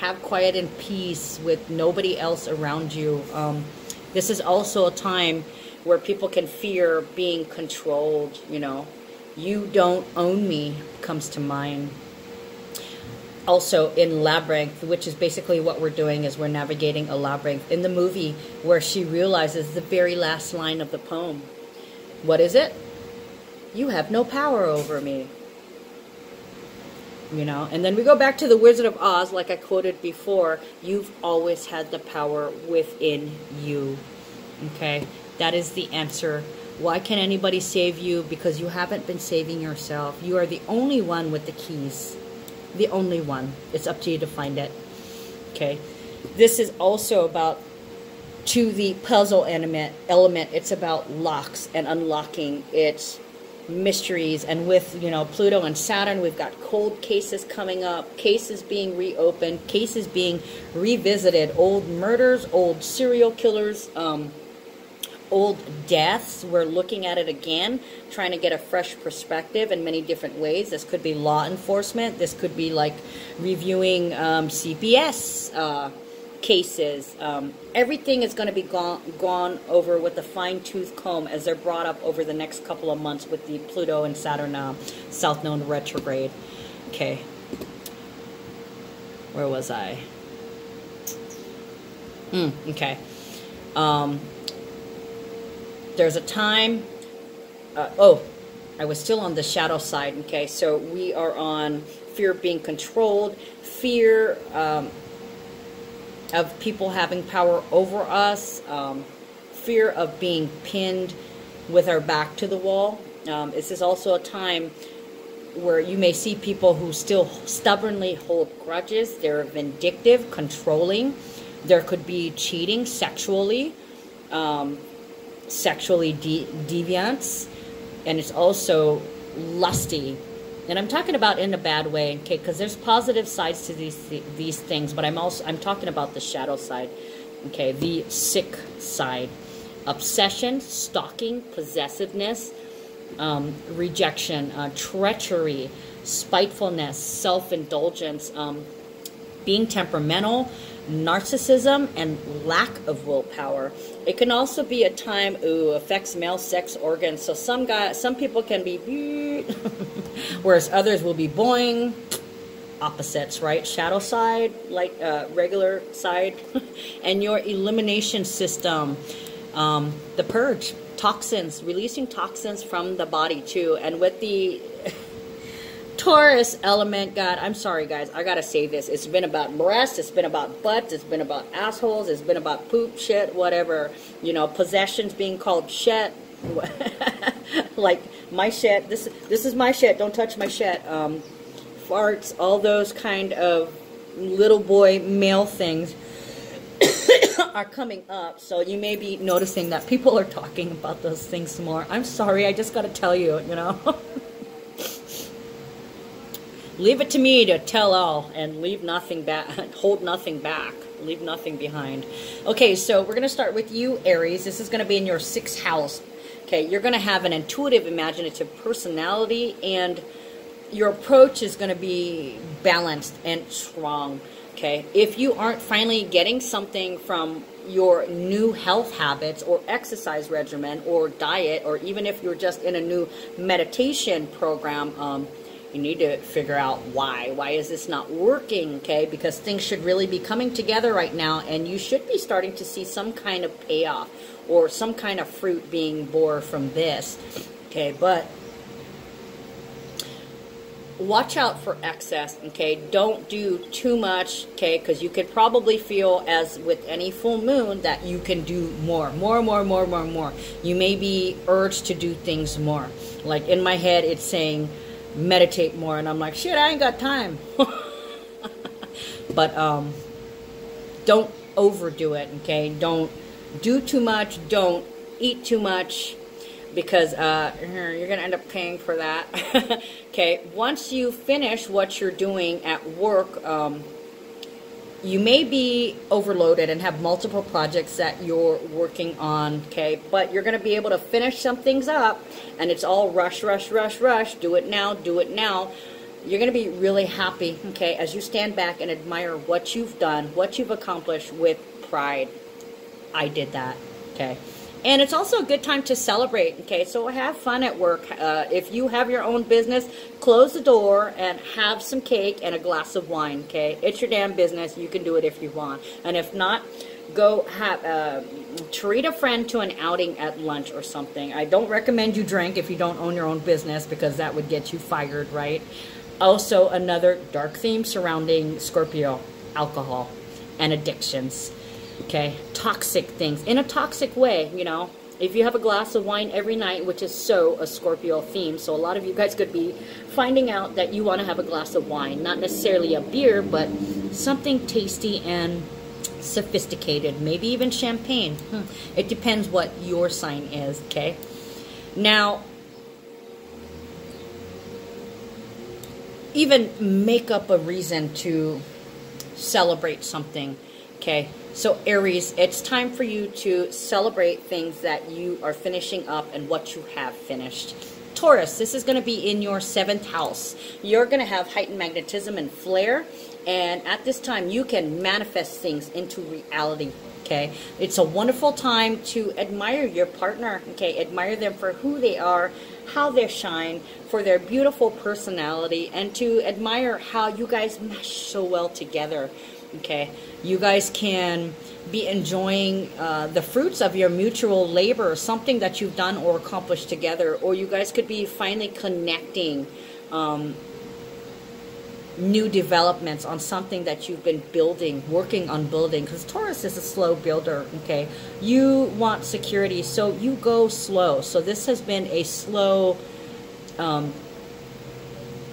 have quiet and peace with nobody else around you. Um, this is also a time where people can fear being controlled, you know. You don't own me comes to mind. Also in Labyrinth, which is basically what we're doing is we're navigating a labyrinth. In the movie where she realizes the very last line of the poem. What is it? You have no power over me. You know? And then we go back to the wizard of oz like i quoted before you've always had the power within you. Okay? That is the answer. Why can anybody save you? Because you haven't been saving yourself. You are the only one with the keys the only one. It's up to you to find it. Okay. This is also about to the puzzle element element it's about locks and unlocking it's mysteries. And with you know pluto and saturn we've got cold cases coming up cases being reopened cases being revisited old murders old serial killers um, old deaths we're looking at it again trying to get a fresh perspective in many different ways this could be law enforcement this could be like reviewing um, cps uh, cases. Um, everything is going to be gone, gone over with a fine tooth comb as they're brought up over the next couple of months with the Pluto and Saturn uh, South Node retrograde. Okay. Where was I? Mm, okay. Um, there's a time. Uh, oh, I was still on the shadow side. Okay, so we are on fear of being controlled, fear. Um, of people having power over us, um, fear of being pinned with our back to the wall. Um, this is also a time where you may see people who still stubbornly hold grudges. They're vindictive, controlling. There could be cheating sexually, um, sexually de- deviance, and it's also lusty and I'm talking about in a bad way, okay? Because there's positive sides to these these things, but I'm also I'm talking about the shadow side, okay? The sick side, obsession, stalking, possessiveness, um, rejection, uh, treachery, spitefulness, self-indulgence, um, being temperamental, narcissism, and lack of willpower. It can also be a time ooh affects male sex organs. So some guy, some people can be, whereas others will be boing. Opposites, right? Shadow side, like uh, regular side, and your elimination system, um, the purge, toxins, releasing toxins from the body too. And with the Taurus element, God, I'm sorry, guys. I gotta say this. It's been about breasts, it's been about butts, it's been about assholes, it's been about poop, shit, whatever. You know, possessions being called shit. like my shit. This this is my shit. Don't touch my shit. Um, farts, all those kind of little boy male things are coming up. So you may be noticing that people are talking about those things more. I'm sorry. I just gotta tell you. You know. Leave it to me to tell all and leave nothing back, hold nothing back, leave nothing behind. Okay, so we're going to start with you, Aries. This is going to be in your sixth house. Okay, you're going to have an intuitive, imaginative personality, and your approach is going to be balanced and strong. Okay, if you aren't finally getting something from your new health habits or exercise regimen or diet, or even if you're just in a new meditation program, um, you need to figure out why. Why is this not working? Okay, because things should really be coming together right now, and you should be starting to see some kind of payoff or some kind of fruit being bore from this. Okay, but watch out for excess. Okay, don't do too much. Okay, because you could probably feel, as with any full moon, that you can do more, more, more, more, more, more. You may be urged to do things more. Like in my head, it's saying meditate more and i'm like shit i ain't got time but um don't overdo it okay don't do too much don't eat too much because uh, you're going to end up paying for that. okay, once you finish what you're doing at work, um, you may be overloaded and have multiple projects that you're working on, okay? But you're going to be able to finish some things up and it's all rush, rush, rush, rush. Do it now, do it now. you're going to be really happy, okay, as you stand back and admire what you've done, what you've accomplished with pride. I did that, okay. And it's also a good time to celebrate, okay? So have fun at work. Uh, if you have your own business, close the door and have some cake and a glass of wine, okay? It's your damn business. You can do it if you want. And if not, go have uh, treat a friend to an outing at lunch or something. I don't recommend you drink if you don't own your own business because that would get you fired, right? Also, another dark theme surrounding Scorpio alcohol and addictions. Okay, toxic things in a toxic way, you know. If you have a glass of wine every night, which is so a Scorpio theme, so a lot of you guys could be finding out that you want to have a glass of wine, not necessarily a beer, but something tasty and sophisticated, maybe even champagne. Hmm. It depends what your sign is, okay? Now, even make up a reason to celebrate something. Okay, so Aries, it's time for you to celebrate things that you are finishing up and what you have finished. Taurus, this is going to be in your seventh house. You're going to have heightened magnetism and flair, and at this time, you can manifest things into reality. Okay, it's a wonderful time to admire your partner. Okay, admire them for who they are, how they shine, for their beautiful personality, and to admire how you guys mesh so well together. Okay, you guys can be enjoying uh, the fruits of your mutual labor, something that you've done or accomplished together, or you guys could be finally connecting. Um, new developments on something that you've been building, working on building, because Taurus is a slow builder, okay? You want security, so you go slow. So this has been a slow um,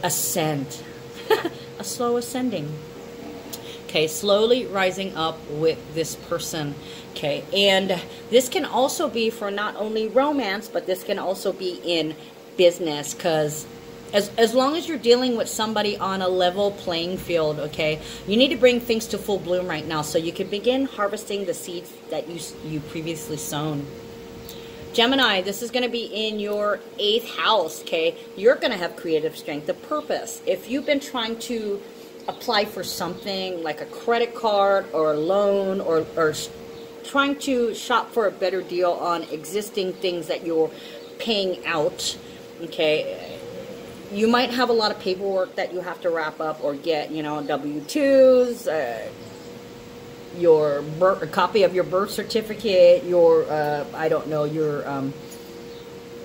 ascent, a slow ascending. Okay, slowly rising up with this person. Okay, and this can also be for not only romance, but this can also be in business because as, as long as you're dealing with somebody on a level playing field, okay, you need to bring things to full bloom right now so you can begin harvesting the seeds that you, you previously sown. Gemini, this is going to be in your eighth house, okay? You're going to have creative strength, a purpose. If you've been trying to apply for something like a credit card or a loan or, or trying to shop for a better deal on existing things that you're paying out, okay, you might have a lot of paperwork that you have to wrap up or get, you know, W-2s, uh, your birth, a copy of your birth certificate, your, uh, I don't know, your, um,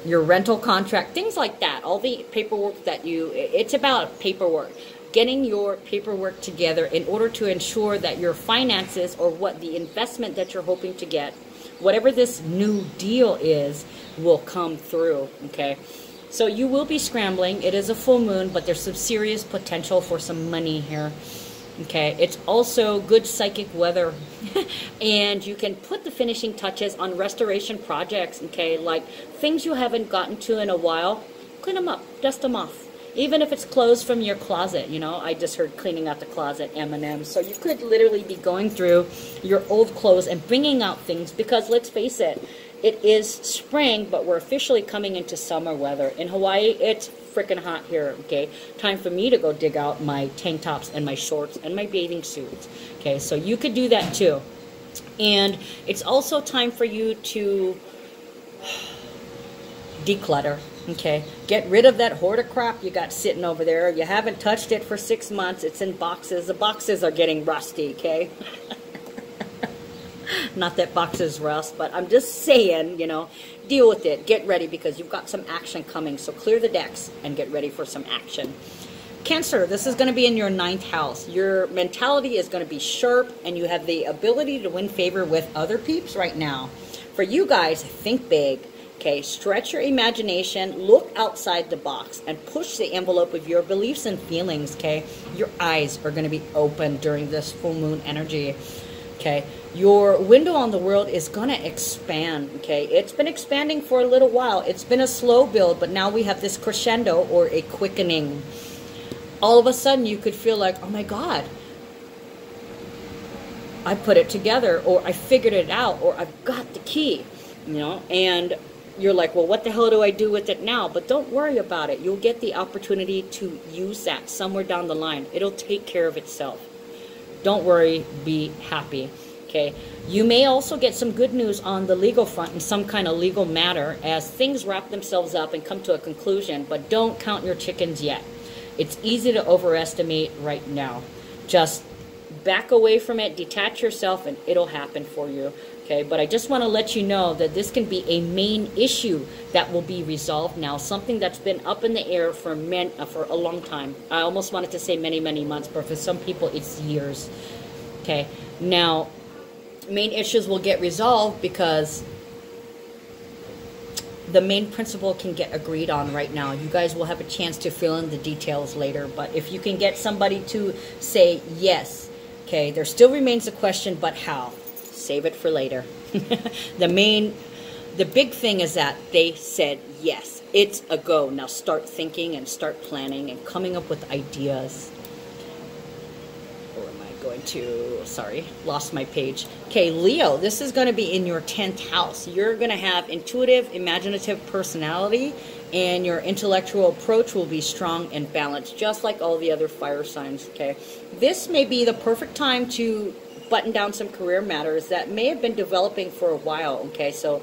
your rental contract, things like that. All the paperwork that you, it's about paperwork. Getting your paperwork together in order to ensure that your finances or what the investment that you're hoping to get, whatever this new deal is, will come through, okay? So you will be scrambling. It is a full moon, but there's some serious potential for some money here. Okay, it's also good psychic weather. and you can put the finishing touches on restoration projects, okay, like things you haven't gotten to in a while. Clean them up, dust them off. Even if it's clothes from your closet, you know, I just heard cleaning out the closet, Eminem. So you could literally be going through your old clothes and bringing out things because let's face it, it is spring, but we're officially coming into summer weather. In Hawaii, it's freaking hot here, okay? Time for me to go dig out my tank tops and my shorts and my bathing suits, okay? So you could do that too. And it's also time for you to declutter, okay? Get rid of that hoard of crap you got sitting over there. You haven't touched it for six months. It's in boxes. The boxes are getting rusty, okay? Not that boxes rust, but I'm just saying, you know, deal with it. Get ready because you've got some action coming. So clear the decks and get ready for some action. Cancer, this is going to be in your ninth house. Your mentality is going to be sharp and you have the ability to win favor with other peeps right now. For you guys, think big. Okay, stretch your imagination, look outside the box, and push the envelope of your beliefs and feelings. Okay, your eyes are going to be open during this full moon energy. Okay, your window on the world is going to expand, okay? It's been expanding for a little while. It's been a slow build, but now we have this crescendo or a quickening. All of a sudden, you could feel like, oh my God, I put it together, or I figured it out, or I've got the key, you know? And you're like, well, what the hell do I do with it now? But don't worry about it. You'll get the opportunity to use that somewhere down the line. It'll take care of itself. Don't worry, be happy. Okay. You may also get some good news on the legal front in some kind of legal matter as things wrap themselves up and come to a conclusion, but don't count your chickens yet. It's easy to overestimate right now. Just back away from it, detach yourself, and it'll happen for you. Okay, but I just want to let you know that this can be a main issue that will be resolved now. Something that's been up in the air for men uh, for a long time. I almost wanted to say many, many months, but for some people it's years. Okay, now main issues will get resolved because the main principle can get agreed on right now. You guys will have a chance to fill in the details later, but if you can get somebody to say yes, okay, there still remains a question, but how? Save it for later. the main, the big thing is that they said yes. It's a go. Now start thinking and start planning and coming up with ideas Or am I going to, sorry, lost my page. Okay, Leo, this is going to be in your 10th house. You're going to have intuitive, imaginative personality, and your intellectual approach will be strong and balanced, just like all the other fire signs, okay? This may be the perfect time to button down some career matters that may have been developing for a while, okay? So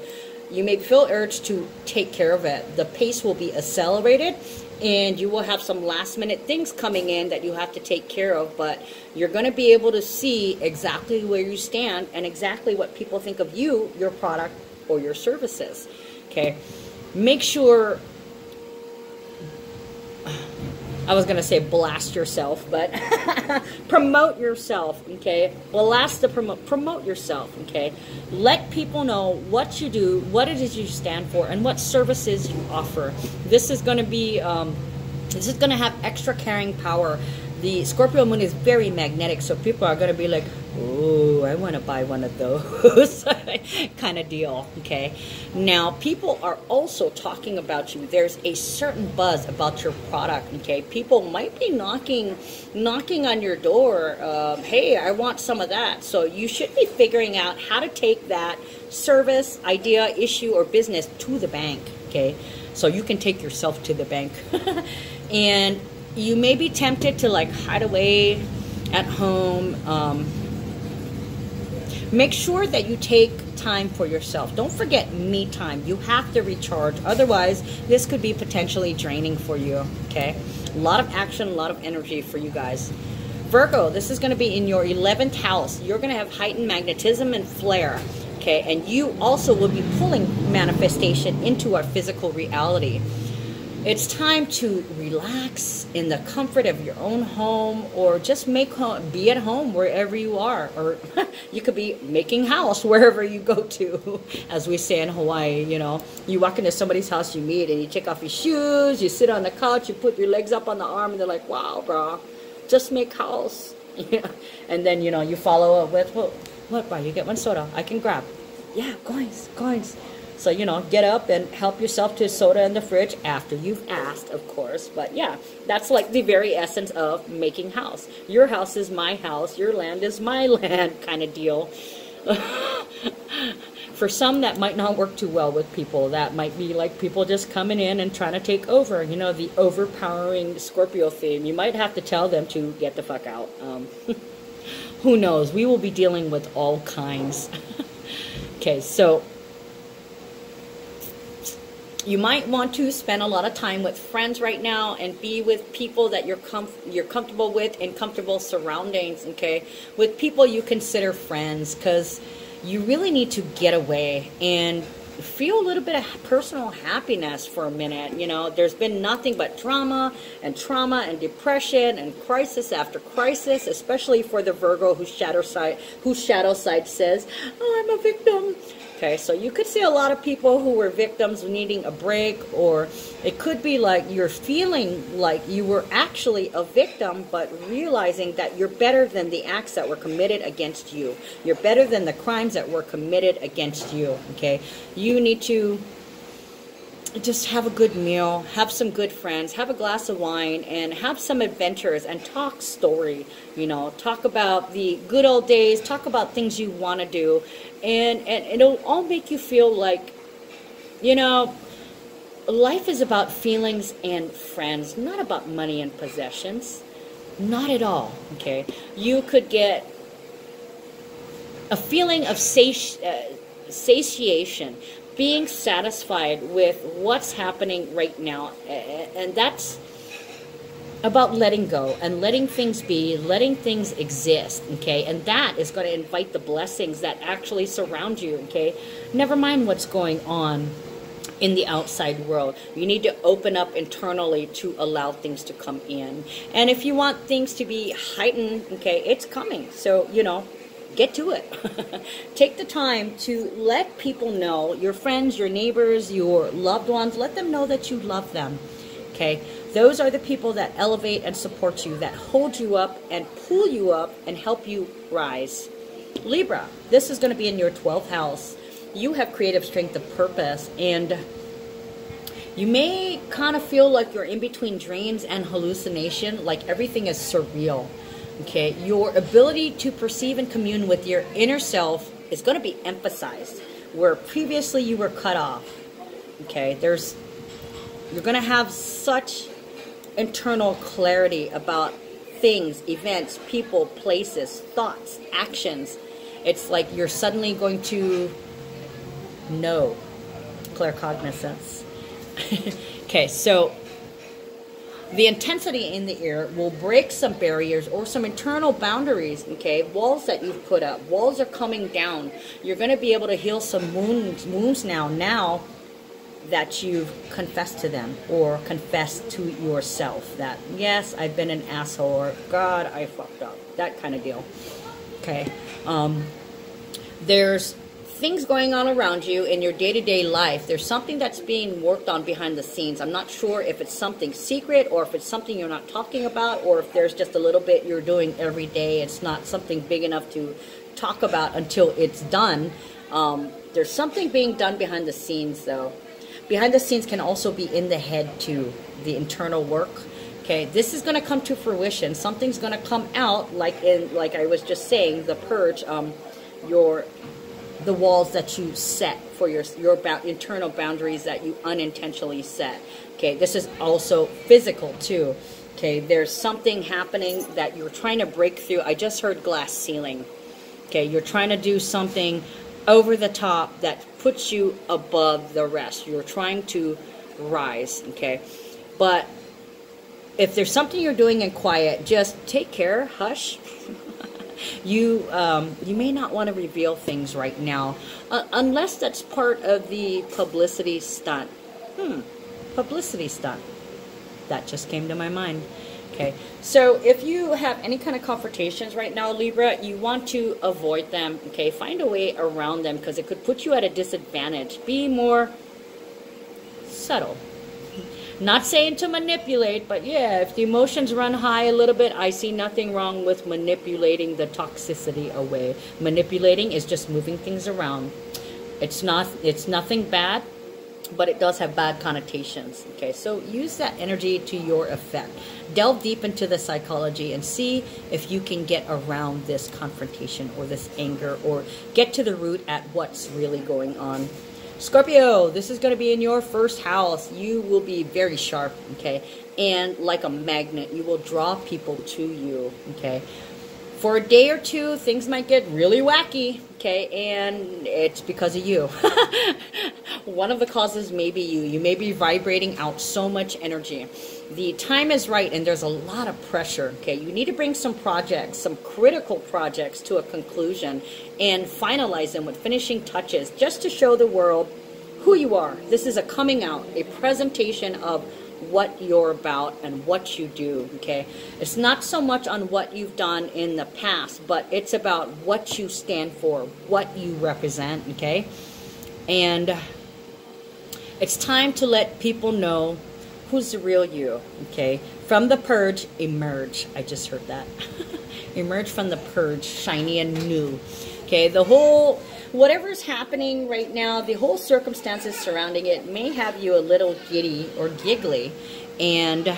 you may feel urged to take care of it. The pace will be accelerated and you will have some last minute things coming in that you have to take care of but you're going to be able to see exactly where you stand and exactly what people think of you your product or your services okay make sure I was gonna say blast yourself, but promote yourself, okay? Blast the promote, promote yourself, okay? Let people know what you do, what it is you stand for, and what services you offer. This is gonna be, um, this is gonna have extra carrying power. The Scorpio moon is very magnetic, so people are gonna be like, oh, I want to buy one of those kind of deal. Okay. Now, people are also talking about you. There's a certain buzz about your product. Okay. People might be knocking, knocking on your door. Um, hey, I want some of that. So you should be figuring out how to take that service, idea, issue, or business to the bank. Okay. So you can take yourself to the bank. and you may be tempted to like hide away at home. Um, Make sure that you take time for yourself. Don't forget me time. You have to recharge. Otherwise, this could be potentially draining for you. Okay? A lot of action, a lot of energy for you guys. Virgo, this is going to be in your 11th house. You're going to have heightened magnetism and flair. Okay? And you also will be pulling manifestation into our physical reality. It's time to relax in the comfort of your own home or just make home, be at home wherever you are. Or you could be making house wherever you go to, as we say in Hawaii, you know. You walk into somebody's house you meet and you take off your shoes, you sit on the couch, you put your legs up on the arm and they're like, wow, bro, just make house. Yeah. And then, you know, you follow up with, well, what, bro, you get one soda, I can grab. Yeah, coins, coins. So, you know, get up and help yourself to soda in the fridge after you've asked, of course. But yeah, that's like the very essence of making house. Your house is my house, your land is my land kind of deal. For some, that might not work too well with people. That might be like people just coming in and trying to take over. You know, the overpowering Scorpio theme. You might have to tell them to get the fuck out. Um, who knows? We will be dealing with all kinds. okay, so you might want to spend a lot of time with friends right now and be with people that you're com- you're comfortable with in comfortable surroundings okay? With people you consider friends because you really need to get away and feel a little bit of personal happiness for a minute you know? There's been nothing but drama and trauma and depression and crisis after crisis especially for the virgo whose shadow side whose shadow side says oh i'm a victim Okay, so you could see a lot of people who were victims needing a break, or it could be like you're feeling like you were actually a victim, but realizing that you're better than the acts that were committed against you. You're better than the crimes that were committed against you. Okay, you need to just have a good meal, have some good friends, have a glass of wine, and have some adventures and talk story. You know, talk about the good old days, talk about things you want to do, and, and it'll all make you feel like you know, life is about feelings and friends, not about money and possessions. Not at all, okay? You could get a feeling of sati- uh, satiation, being satisfied with what's happening right now. And that's about letting go and letting things be, letting things exist, okay? And that is going to invite the blessings that actually surround you, okay? Never mind what's going on in the outside world. You need to open up internally to allow things to come in. And if you want things to be heightened, okay, it's coming. So, you know, get to it. Take the time to let people know, your friends, your neighbors, your loved ones, let them know that you love them. Okay? Those are the people that elevate and support you, that hold you up and pull you up and help you rise. Libra, this is going to be in your 12th house. You have creative strength of purpose and you may kind of feel like you're in between dreams and hallucination, like everything is surreal. Okay, your ability to perceive and commune with your inner self is going to be emphasized where previously you were cut off. Okay, there's you're going to have such internal clarity about things, events, people, places, thoughts, actions. It's like you're suddenly going to know claircognizance. okay, so the intensity in the air will break some barriers or some internal boundaries, okay? Walls that you've put up. Walls are coming down. You're going to be able to heal some wounds, wounds now. Now that you've confessed to them or confessed to yourself that, yes, I've been an asshole or God, I fucked up. That kind of deal. Okay. Um, there's things going on around you in your day to day life. There's something that's being worked on behind the scenes. I'm not sure if it's something secret or if it's something you're not talking about or if there's just a little bit you're doing every day. It's not something big enough to talk about until it's done. Um, there's something being done behind the scenes, though. Behind the scenes can also be in the head, too, the internal work. Okay, this is going to come to fruition. Something's going to come out, like in, like I was just saying, the purge. Um, your the walls that you set for your your internal boundaries that you unintentionally set. Okay, this is also physical too. Okay, there's something happening that you're trying to break through. I just heard glass ceiling. Okay, you're trying to do something over the top that puts you above the rest. You're trying to rise, okay? But if there's something you're doing in quiet, just take care, hush, you um, you may not want to reveal things right now, uh, unless that's part of the publicity stunt. Hmm, publicity stunt. That just came to my mind. Okay, so if you have any kind of confrontations right now, Libra, you want to avoid them. Okay, find a way around them because it could put you at a disadvantage. Be more subtle. Not saying to manipulate, but yeah, if the emotions run high a little bit, I see nothing wrong with manipulating the toxicity away. Manipulating is just moving things around. It's not it's nothing bad, but it does have bad connotations. Okay, so use that energy to your effect. Delve deep into the psychology and see if you can get around this confrontation or this anger or get to the root at what's really going on. Scorpio, this is going to be in your first house. You will be very sharp, okay? And like a magnet, you will draw people to you, okay? For a day or two, things might get really wacky, okay? And it's because of you. One of the causes may be you. You may be vibrating out so much energy. The time is right and there's a lot of pressure, okay? You need to bring some projects, some critical projects to a conclusion and finalize them with finishing touches just to show the world who you are. This is a coming out, a presentation of what you're about and what you do, okay? It's not so much on what you've done in the past, but it's about what you stand for, what you represent, okay? And it's time to let people know who's the real you, okay? From the purge, emerge. I just heard that. emerge from the purge, shiny and new. Okay, the whole, whatever's happening right now, the whole circumstances surrounding it may have you a little giddy or giggly. And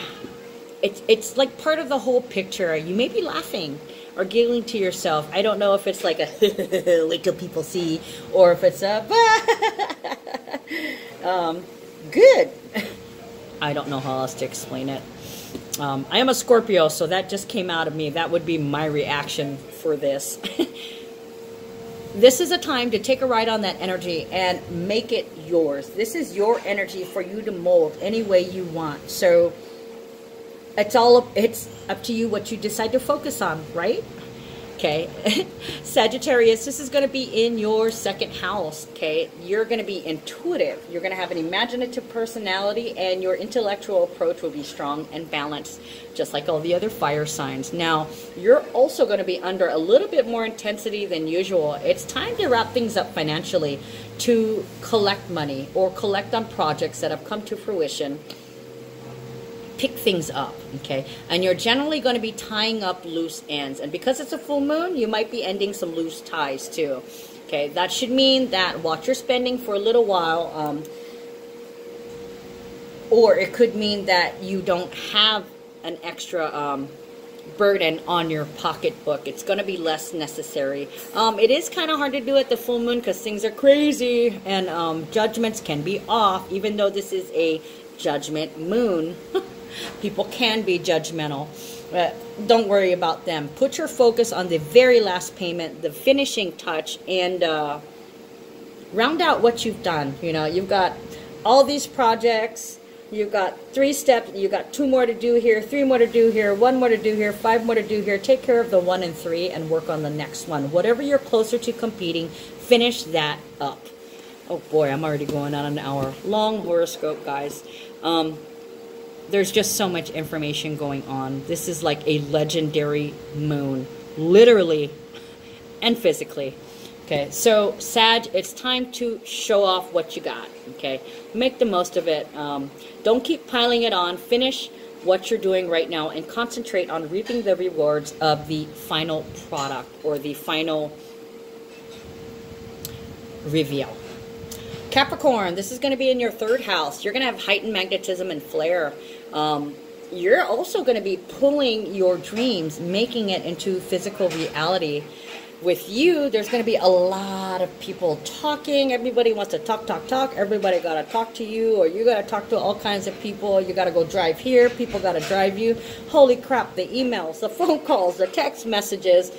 it's, it's like part of the whole picture. You may be laughing or giggling to yourself. I don't know if it's like a wait till people see or if it's a Um, good. I don't know how else to explain it. Um, I am a Scorpio, so that just came out of me. That would be my reaction for this. this is a time to take a ride on that energy and make it yours. This is your energy for you to mold any way you want. So it's all it's up to you what you decide to focus on, right? Okay? Sagittarius, this is going to be in your second house, okay? You're going to be intuitive. You're going to have an imaginative personality, and your intellectual approach will be strong and balanced, just like all the other fire signs. Now, you're also going to be under a little bit more intensity than usual. It's time to wrap things up financially to collect money or collect on projects that have come to fruition pick things up, okay? And you're generally going to be tying up loose ends. And because it's a full moon, you might be ending some loose ties too. Okay, that should mean that what you're spending for a little while, um, or it could mean that you don't have an extra um, burden on your pocketbook. It's going to be less necessary. Um, it is kind of hard to do at the full moon because things are crazy and um, judgments can be off, even though this is a judgment moon. People can be judgmental. Uh, don't worry about them. Put your focus on the very last payment, the finishing touch, and uh, round out what you've done. You know, you've got all these projects. You've got three steps. You've got two more to do here, three more to do here, one more to do here, five more to do here. Take care of the one and three and work on the next one. Whatever you're closer to competing, finish that up. Oh boy, I'm already going on an hour. Long horoscope, guys. Um, there's just so much information going on. This is like a legendary moon, literally and physically. Okay, so Sag, it's time to show off what you got. Okay, make the most of it. Um, don't keep piling it on. Finish what you're doing right now and concentrate on reaping the rewards of the final product or the final reveal. Capricorn, this is going to be in your third house. You're going to have heightened magnetism and flair. Um, you're also going to be pulling your dreams, making it into physical reality. With you, there's going to be a lot of people talking. Everybody wants to talk, talk, talk. Everybody got to talk to you, or you got to talk to all kinds of people. You got to go drive here. People got to drive you. Holy crap, the emails, the phone calls, the text messages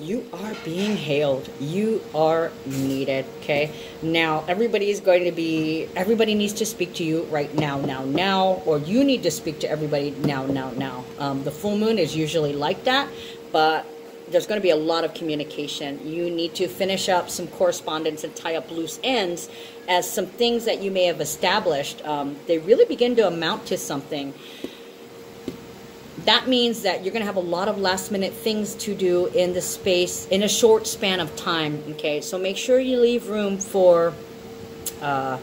you are being hailed. You are needed. Okay. Now, everybody is going to be, everybody needs to speak to you right now, now, now, or you need to speak to everybody now, now, now. Um, the full moon is usually like that, but there's going to be a lot of communication. You need to finish up some correspondence and tie up loose ends as some things that you may have established, um, they really begin to amount to something that means that you're going to have a lot of last minute things to do in the space in a short span of time okay? So make sure you leave room for uh,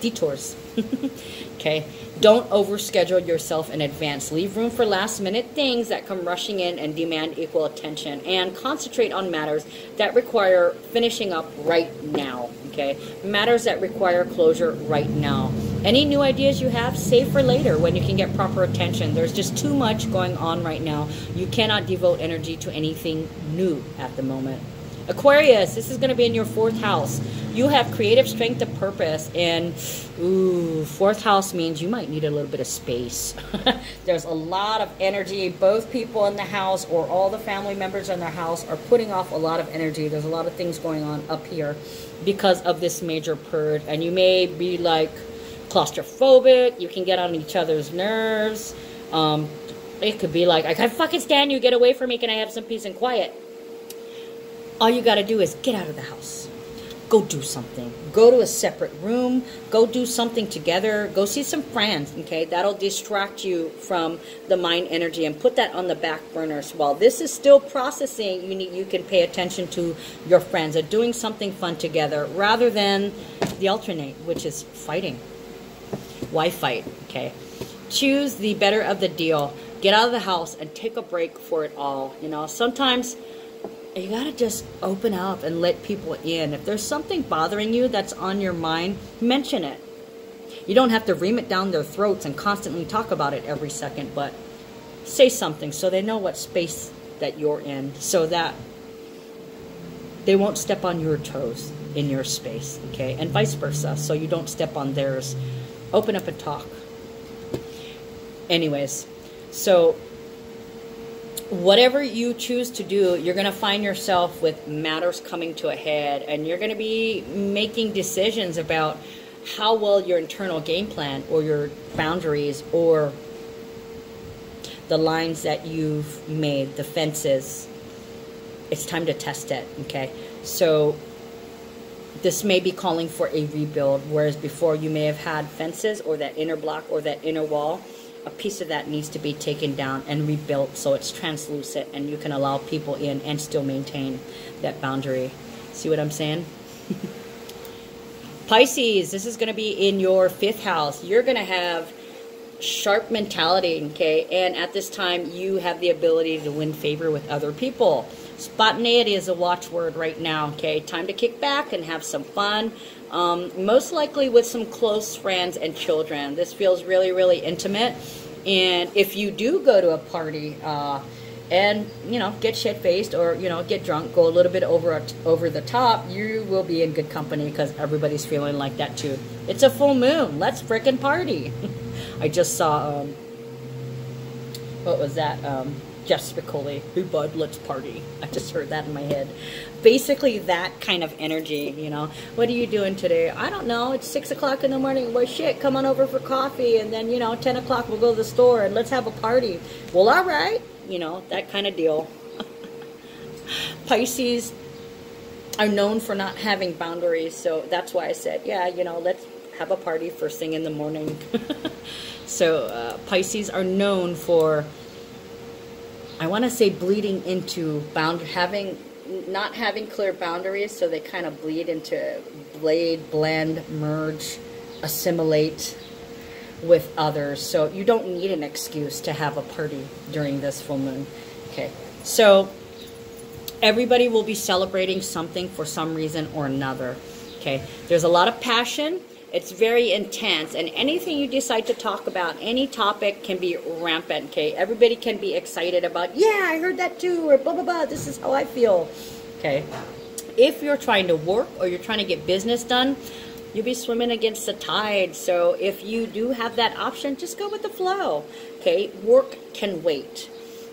detours okay? Don't overschedule yourself in advance. Leave room for last minute things that come rushing in and demand equal attention and concentrate on matters that require finishing up right now okay? Matters that require closure right now any new ideas you have, save for later when you can get proper attention. There's just too much going on right now. You cannot devote energy to anything new at the moment. Aquarius, this is going to be in your fourth house. You have creative strength of purpose, and ooh, fourth house means you might need a little bit of space. There's a lot of energy. Both people in the house or all the family members in their house are putting off a lot of energy. There's a lot of things going on up here because of this major purge, and you may be like, claustrophobic. You can get on each other's nerves. Um, it could be like, I can't fucking stand you. Get away from me. Can I have some peace and quiet? All you got to do is get out of the house. Go do something. Go to a separate room. Go do something together. Go see some friends. Okay, that'll distract you from the mind energy and put that on the back burner. While this is still processing, you need you can pay attention to your friends or doing something fun together rather than the alternate, which is fighting. Why fight? Okay. Choose the better of the deal. Get out of the house and take a break for it all. You know, sometimes you got to just open up and let people in. If there's something bothering you that's on your mind, mention it. You don't have to ream it down their throats and constantly talk about it every second, but say something so they know what space that you're in so that they won't step on your toes. in your space, okay? And vice versa, so you don't step on theirs. Open up and talk. Anyways, so whatever you choose to do, you're going to find yourself with matters coming to a head, and you're going to be making decisions about how well your internal game plan or your boundaries or the lines that you've made, the fences, it's time to test it, okay? So this may be calling for a rebuild, whereas before you may have had fences or that inner block or that inner wall a piece of that needs to be taken down and rebuilt so it's translucent and you can allow people in and still maintain that boundary. See what I'm saying? Pisces, this is going to be in your fifth house. You're going to have sharp mentality, okay? And at this time, you have the ability to win favor with other people. Spontaneity is a watchword right now, okay? Time to kick back and have some fun. Um, most likely with some close friends and children. This feels really, really intimate. And if you do go to a party uh, and, you know, get shit faced or, you know, get drunk, go a little bit over, over the top, you will be in good company because everybody's feeling like that too. It's a full moon. Let's frickin' party. I just saw, um, what was that? Um, Jeff Spicoli, who bud, let's party. I just heard that in my head. Basically, that kind of energy, you know. What are you doing today? I don't know. It's 6 o'clock in the morning. Well, shit, come on over for coffee. And then, you know, 10 o'clock we'll go to the store and let's have a party. Well, all right. You know, that kind of deal. Pisces are known for not having boundaries. So that's why I said, yeah, you know, let's have a party first thing in the morning. so uh, Pisces are known for I want to say bleeding into bound having not having clear boundaries, so they kind of bleed into blade, blend, merge, assimilate with others. So you don't need an excuse to have a party during this full moon. Okay, so everybody will be celebrating something for some reason or another. Okay, there's a lot of passion it's very intense, and anything you decide to talk about, any topic can be rampant, okay? Everybody can be excited about, yeah, I heard that too, or blah, blah, blah, this is how I feel, okay? If you're trying to work or you're trying to get business done, you'll be swimming against the tide. So if you do have that option, just go with the flow, okay? Work can wait.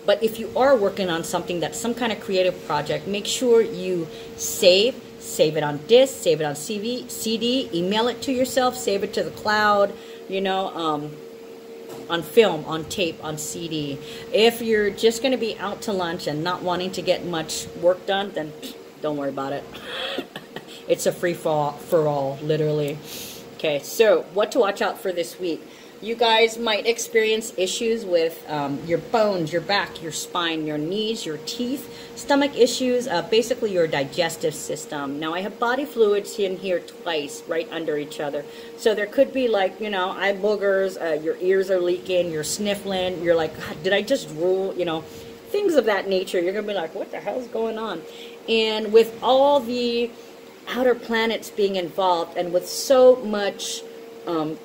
But if you are working on something that's some kind of creative project, make sure you save save it on disk, save it on CV, CD, email it to yourself, save it to the cloud, you know, um, on film, on tape, on CD. If you're just going to be out to lunch and not wanting to get much work done, then don't worry about it. it's a free for all, literally. Okay, so what to watch out for this week? You guys might experience issues with um, your bones, your back, your spine, your knees, your teeth, stomach issues, uh, basically your digestive system. Now, I have body fluids in here twice, right under each other. So there could be like, you know, eye boogers, uh, your ears are leaking, you're sniffling, you're like, did I just rule, you know, things of that nature. You're going to be like, what the hell's going on? And with all the outer planets being involved and with so much um,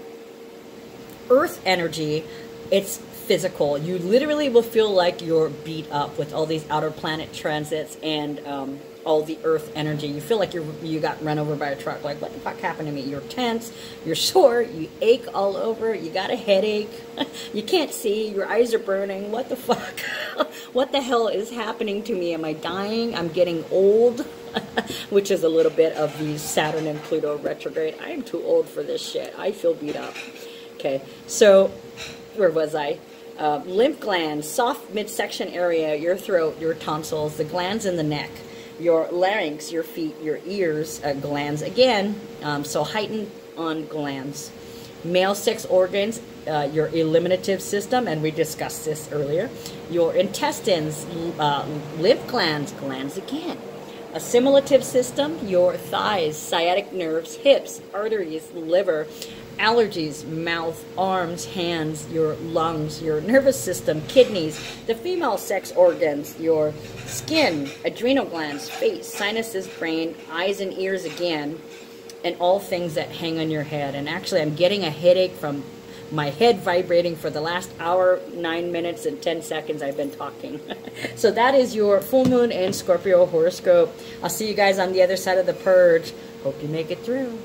earth energy, it's physical. You literally will feel like you're beat up with all these outer planet transits and um, all the earth energy. You feel like you you got run over by a truck. Like, what the fuck happened to me? You're tense, you're sore, you ache all over, you got a headache, you can't see, your eyes are burning. What the fuck? what the hell is happening to me? Am I dying? I'm getting old? Which is a little bit of the Saturn and Pluto retrograde. I am too old for this shit. I feel beat up. Okay, so where was I? Uh, lymph glands, soft midsection area, your throat, your tonsils, the glands in the neck, your larynx, your feet, your ears, uh, glands again. Um, so heightened on glands. Male sex organs, uh, your eliminative system, and we discussed this earlier. Your intestines, uh, lymph glands, glands again. Assimilative system, your thighs, sciatic nerves, hips, arteries, liver, allergies, mouth, arms, hands, your lungs, your nervous system, kidneys, the female sex organs, your skin, adrenal glands, face, sinuses, brain, eyes and ears again, and all things that hang on your head. And actually, I'm getting a headache from my head vibrating for the last hour, nine minutes, and 10 seconds I've been talking. so that is your full moon and Scorpio horoscope. I'll see you guys on the other side of the purge. Hope you make it through.